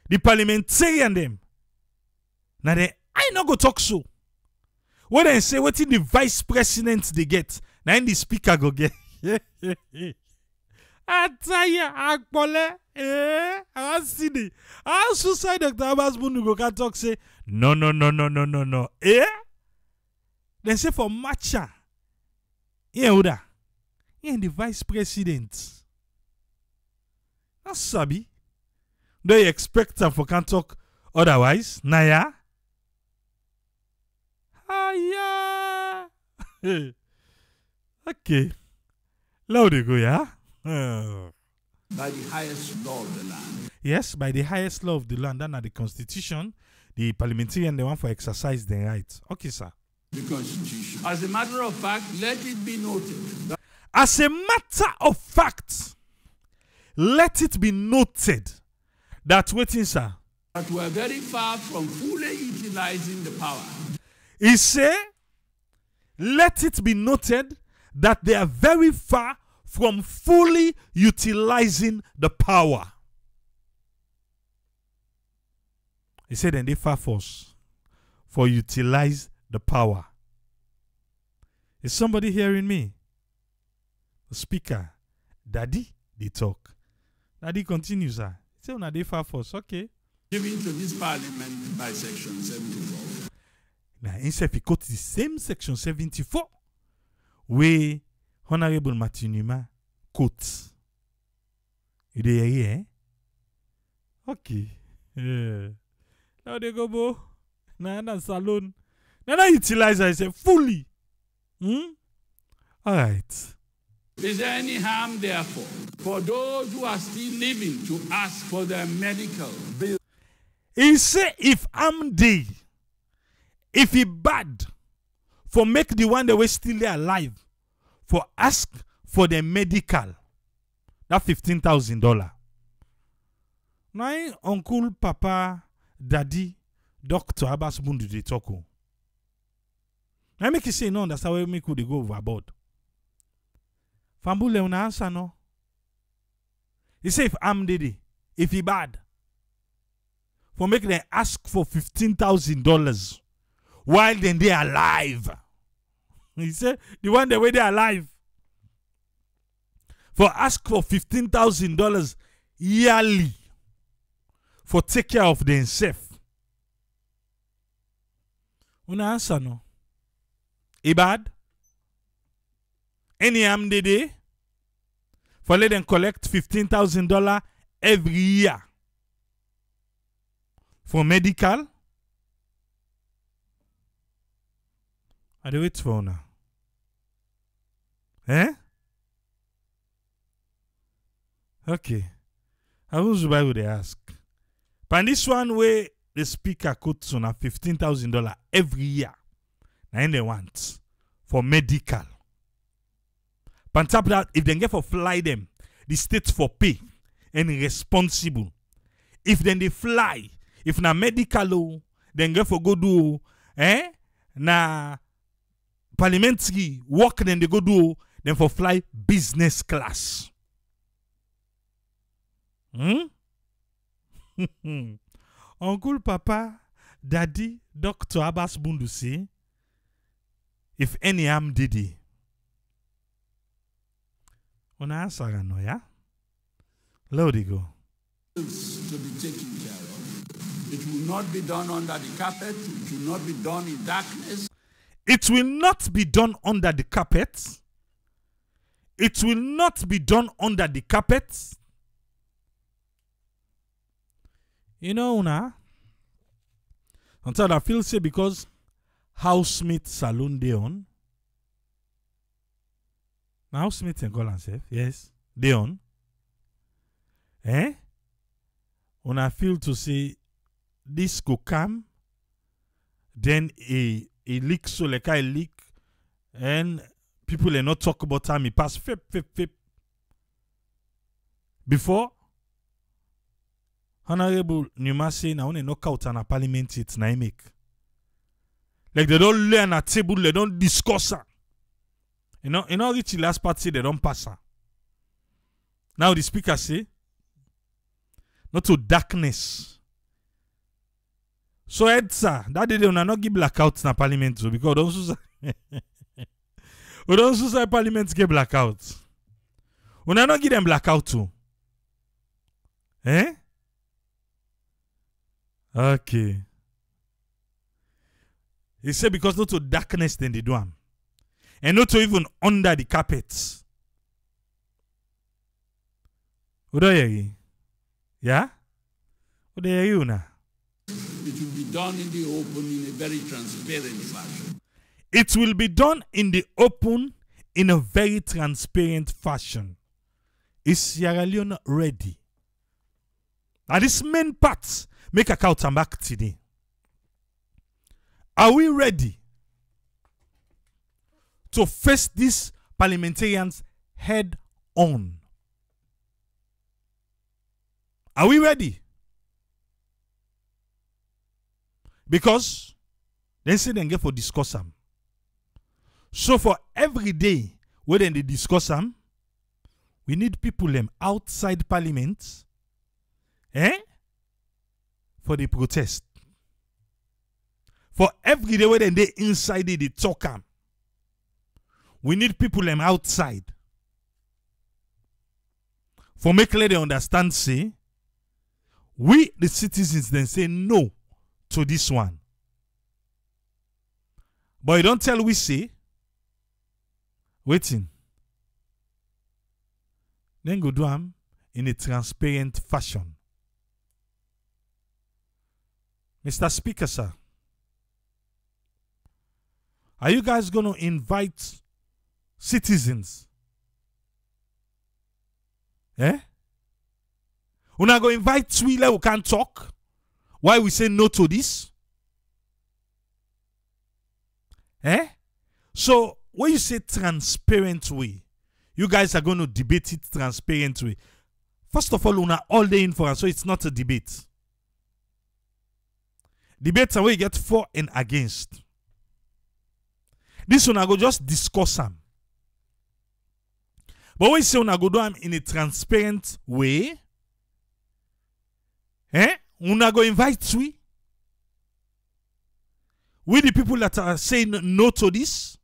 the parliamentarian them. Now they I not go talk so. When they say what the vice president they get, now in the speaker go get. Ataya akpole eh? I see the I suicide Dr. Abass Bundu go can talk say no no no no no no no. Eh? Then say for matcha yeah Uda. Yeah the vice president. That's sabi? Do you expect am for can talk otherwise. Naya Aya. okay. Loud go, yeah? By the highest law of the land. yes, by the highest law of the land, and the constitution, the parliamentarian, they want for exercise their rights. Okay, sir. The Constitution. As a matter of fact, let it be noted that As a matter of fact, let it be noted that waiting, sir. that we're very far from fully utilizing the power He say, let it be noted that they are very far from fully utilizing the power. He said, and they far force for utilize the power. Is somebody hearing me? The speaker, Daddy, they talk. Daddy continues, ah, sir. He said, "Una dey far force, okay. given to this parliament by section 74. Now, himself, he quote the same section 74 where Honorable Mathew Nyuma quotes. You hear, eh? Okay. Yeah. Now they go, bo. Now, na Salone. Now, na utilize I say fully. Hmm? All right. Is there any harm, therefore, for those who are still living to ask for their medical bill? He say if I'm dey, if he bad, for make the one that we still dey alive, for ask for the medical, that fifteen thousand dollar. Na him uncle, papa, daddy, doctor Abbas Bundu dey talk o. I make you say no understand why me could go overboard. Fambule una answer no. He say if I'm Diddy, if he bad, for make them ask for fifteen thousand dollars while then they alive. He said the one the way they are alive. For ask for fifteen thousand dollars yearly for take care of themselves. Una answer no. E bad? Any am dey for let them collect fifteen thousand dollar every year for medical. I dey wait for una. Eh? Okay. I who's Bible they ask. But this one way the speaker quotes on a fifteen thousand dollar every year. Now they want for medical. But top that, if they get for fly them, the state for pay and responsible. If then they fly, if na medical then get for go do eh na parliamentary work then they go do then for fly business class. Hmm? Uncle, Papa, Daddy, Dr. Abass Bundu say, if any am didi. Una answer no, yeah? Let it go. to be taken care of. It will not be done under the carpet. It will not be done in darkness. It will not be done under the carpet. It will not be done under the carpet. You know, una. Until I feel say because housemate saloon dey on. Na housemate and call sef, yes, dey on. Eh? Una feel to say this could come, then a a leak so like a leak, and people are not talk about time. He pass fip fip fip. Before Honorable Nyuma say na when knock out on a parliament it na make. Like they don't learn at table, they don't discuss her. You know, you know reach the last part say they don't pass her. Now the speaker say, not to darkness. So Edsa, that day they will not give blackout na parliament too because don't suicide. we don't suicide parliament get blackout. We not give them blackout too. Eh? Okay. He said because not to darkness then they do am. And not to even under the carpets. Udo yegi. Yeah? Udo yegi una. It will be done in the open in a very transparent fashion. It will be done in the open in a very transparent fashion. Is Sierra Leone ready? Now this main part make a count and back today. Are we ready to face these parliamentarians head on? Are we ready? Because they say they get for discuss them. So for every day where they discuss them, we need people them outside parliament, eh? For the protest. For every day where they inside it, they talk am. We need people them outside. For make let they understand, say, we the citizens then say no to this one. But you don't tell we say, waiting. Then go do am in a transparent fashion. Mr. Speaker, sir. Are you guys going to invite citizens? Eh? Going to invite Twila who can't talk? Why we say no to this? Eh? So, when you say transparent way, you guys are going to debate it transparent way. First of all, una all day in for us, so it's not a debate. Debates are where you get for and against. This one I go just discuss am. But when you say una go do am in a transparent way, eh? Una go invite we. We the people that are saying no to this.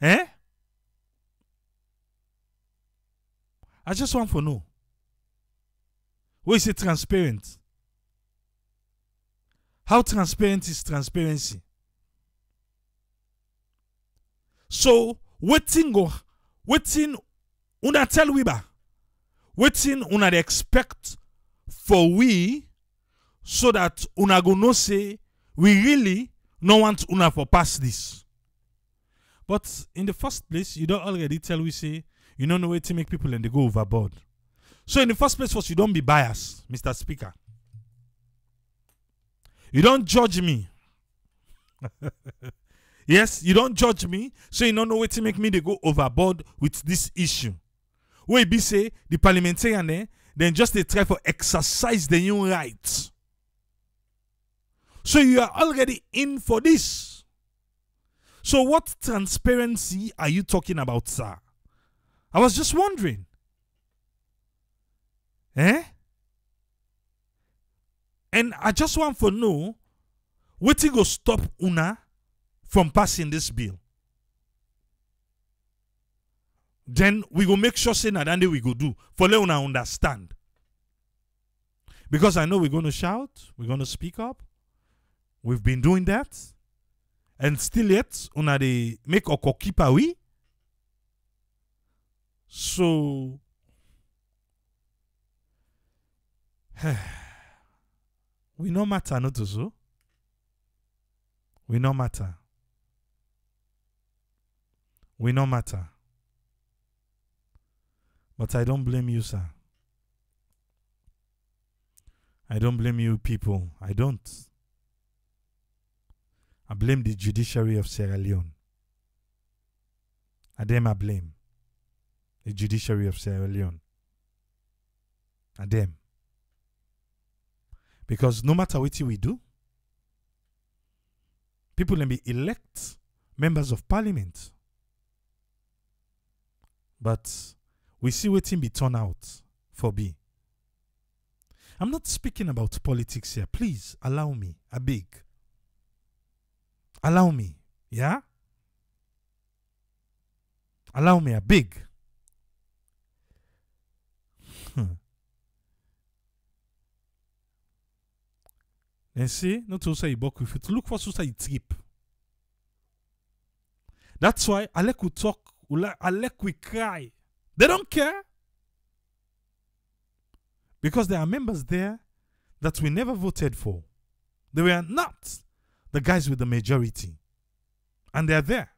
Eh? I just want to know. Where is it transparent? How transparent is transparency? So, waiting go, waiting, una tell we ba, waiting una expect for we, so that una go know say we really no want una for pass this. But in the first place, you don't already tell we say you don't know where to make people and they go overboard. So in the first place, first you don't be biased, Mr. Speaker. You don't judge me. yes, you don't judge me, so you don't know where to make me they go overboard with this issue. Where be say the parliamentarian eh, then just they try for exercise the new rights. So you are already in for this. So what transparency are you talking about, sir? I was just wondering. Eh? And I just want to know what go stop Una from passing this bill. Then we go make sure say na that we go do for let Una understand. Because I know we're going to shout, we're going to speak up. We've been doing that. And still yet, Una they make keep we. So we no matter not to so. We no matter. We no matter. But I don't blame you, sir. I don't blame you people. I don't. I blame the judiciary of Sierra Leone. I them I blame. The judiciary of Sierra Leone. I them. Because no matter what we do, people can be elect members of parliament. But we see waiting be turned out for B. I'm not speaking about politics here. Please allow me. I beg. Allow me. Yeah? Allow me. I beg. And see, not also you book with it. Look for suicide trip. That's why Alec will talk, Alec will cry. They don't care. Because there are members there that we never voted for. They were not the guys with the majority. And they're there.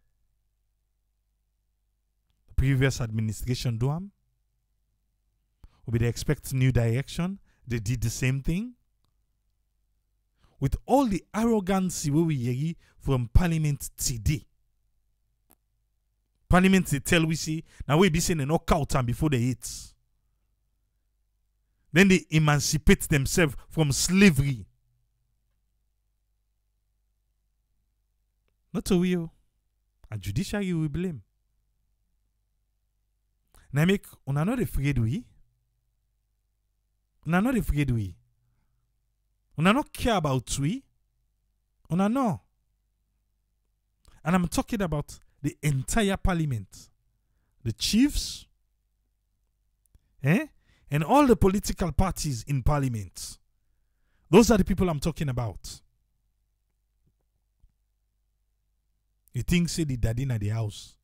The previous administration them. Will they expect new direction? They did the same thing. With all the arrogancy we from Parliament today. Parliament they tell we see now we be saying a knockout time before they eat. Then they emancipate themselves from slavery. Not a we, oh. a judiciary we blame. Now make on not afraid we. On not afraid we. On not care about we. On no. And I'm talking about the entire parliament, the chiefs, eh? and all the political parties in parliament. Those are the people I'm talking about. You think say the daddy in the house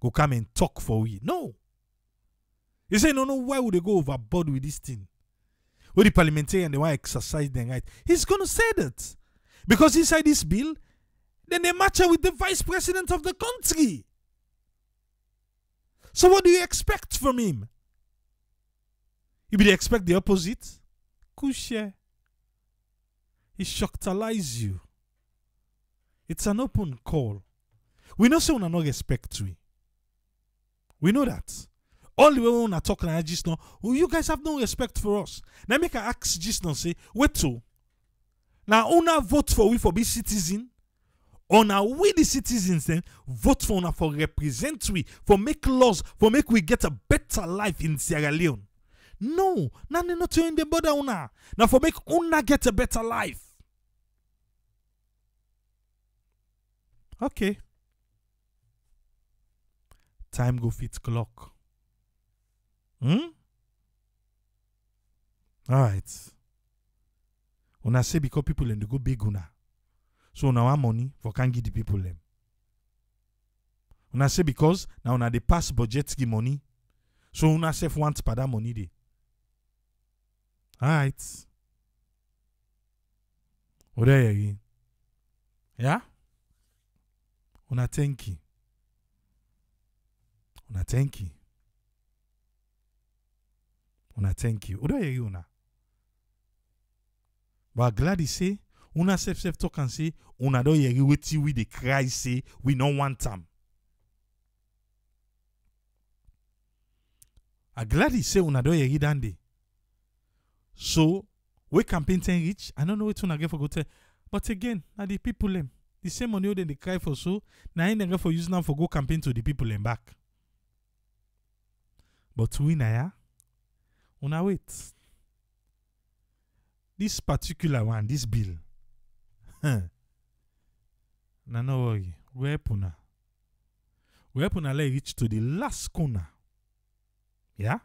go come and talk for we? No. You say no, no. Why would they go overboard with this thing? With the parliamentarian, they want to exercise their right. He's gonna say that because inside this bill, then they match her with the vice president of the country. So what do you expect from him? If they expect the opposite, Kushe. He shockalize you. It's an open call. We know say we no respect we. We know that. All the way we talk like just now, well, oh, you guys have no respect for us. Now make I ask just now say, wait to. Now una vote for we for be citizen, On our we the citizens then vote for una for represent we for make laws for make we get a better life in Sierra Leone. No, na ne not in the border una. Now for make una get a better life. Okay. Time go fit clock. Hmm? Alright. Una say because people the go big una. So una want money for can give the people them. Una say because now una dey pass budget give money. So una self want that money dey. Alright. Are you? Yeah? Una thank you. Una thank you. Una thank you. Are you una? But glad he say, una self self talk and say, una don't hear wetin we dey cry say we no want am. I glad he say una hear that day. So, we campaign ten reach, I don't know what una get for go. But again, na the people them. The same money wey dey cry for so, na im dem get for use now for go campaign to the people them back. But we na ya, una wait. This particular one, this bill, na no worry, we help una. We help una let e reach to the last corner. Yeah?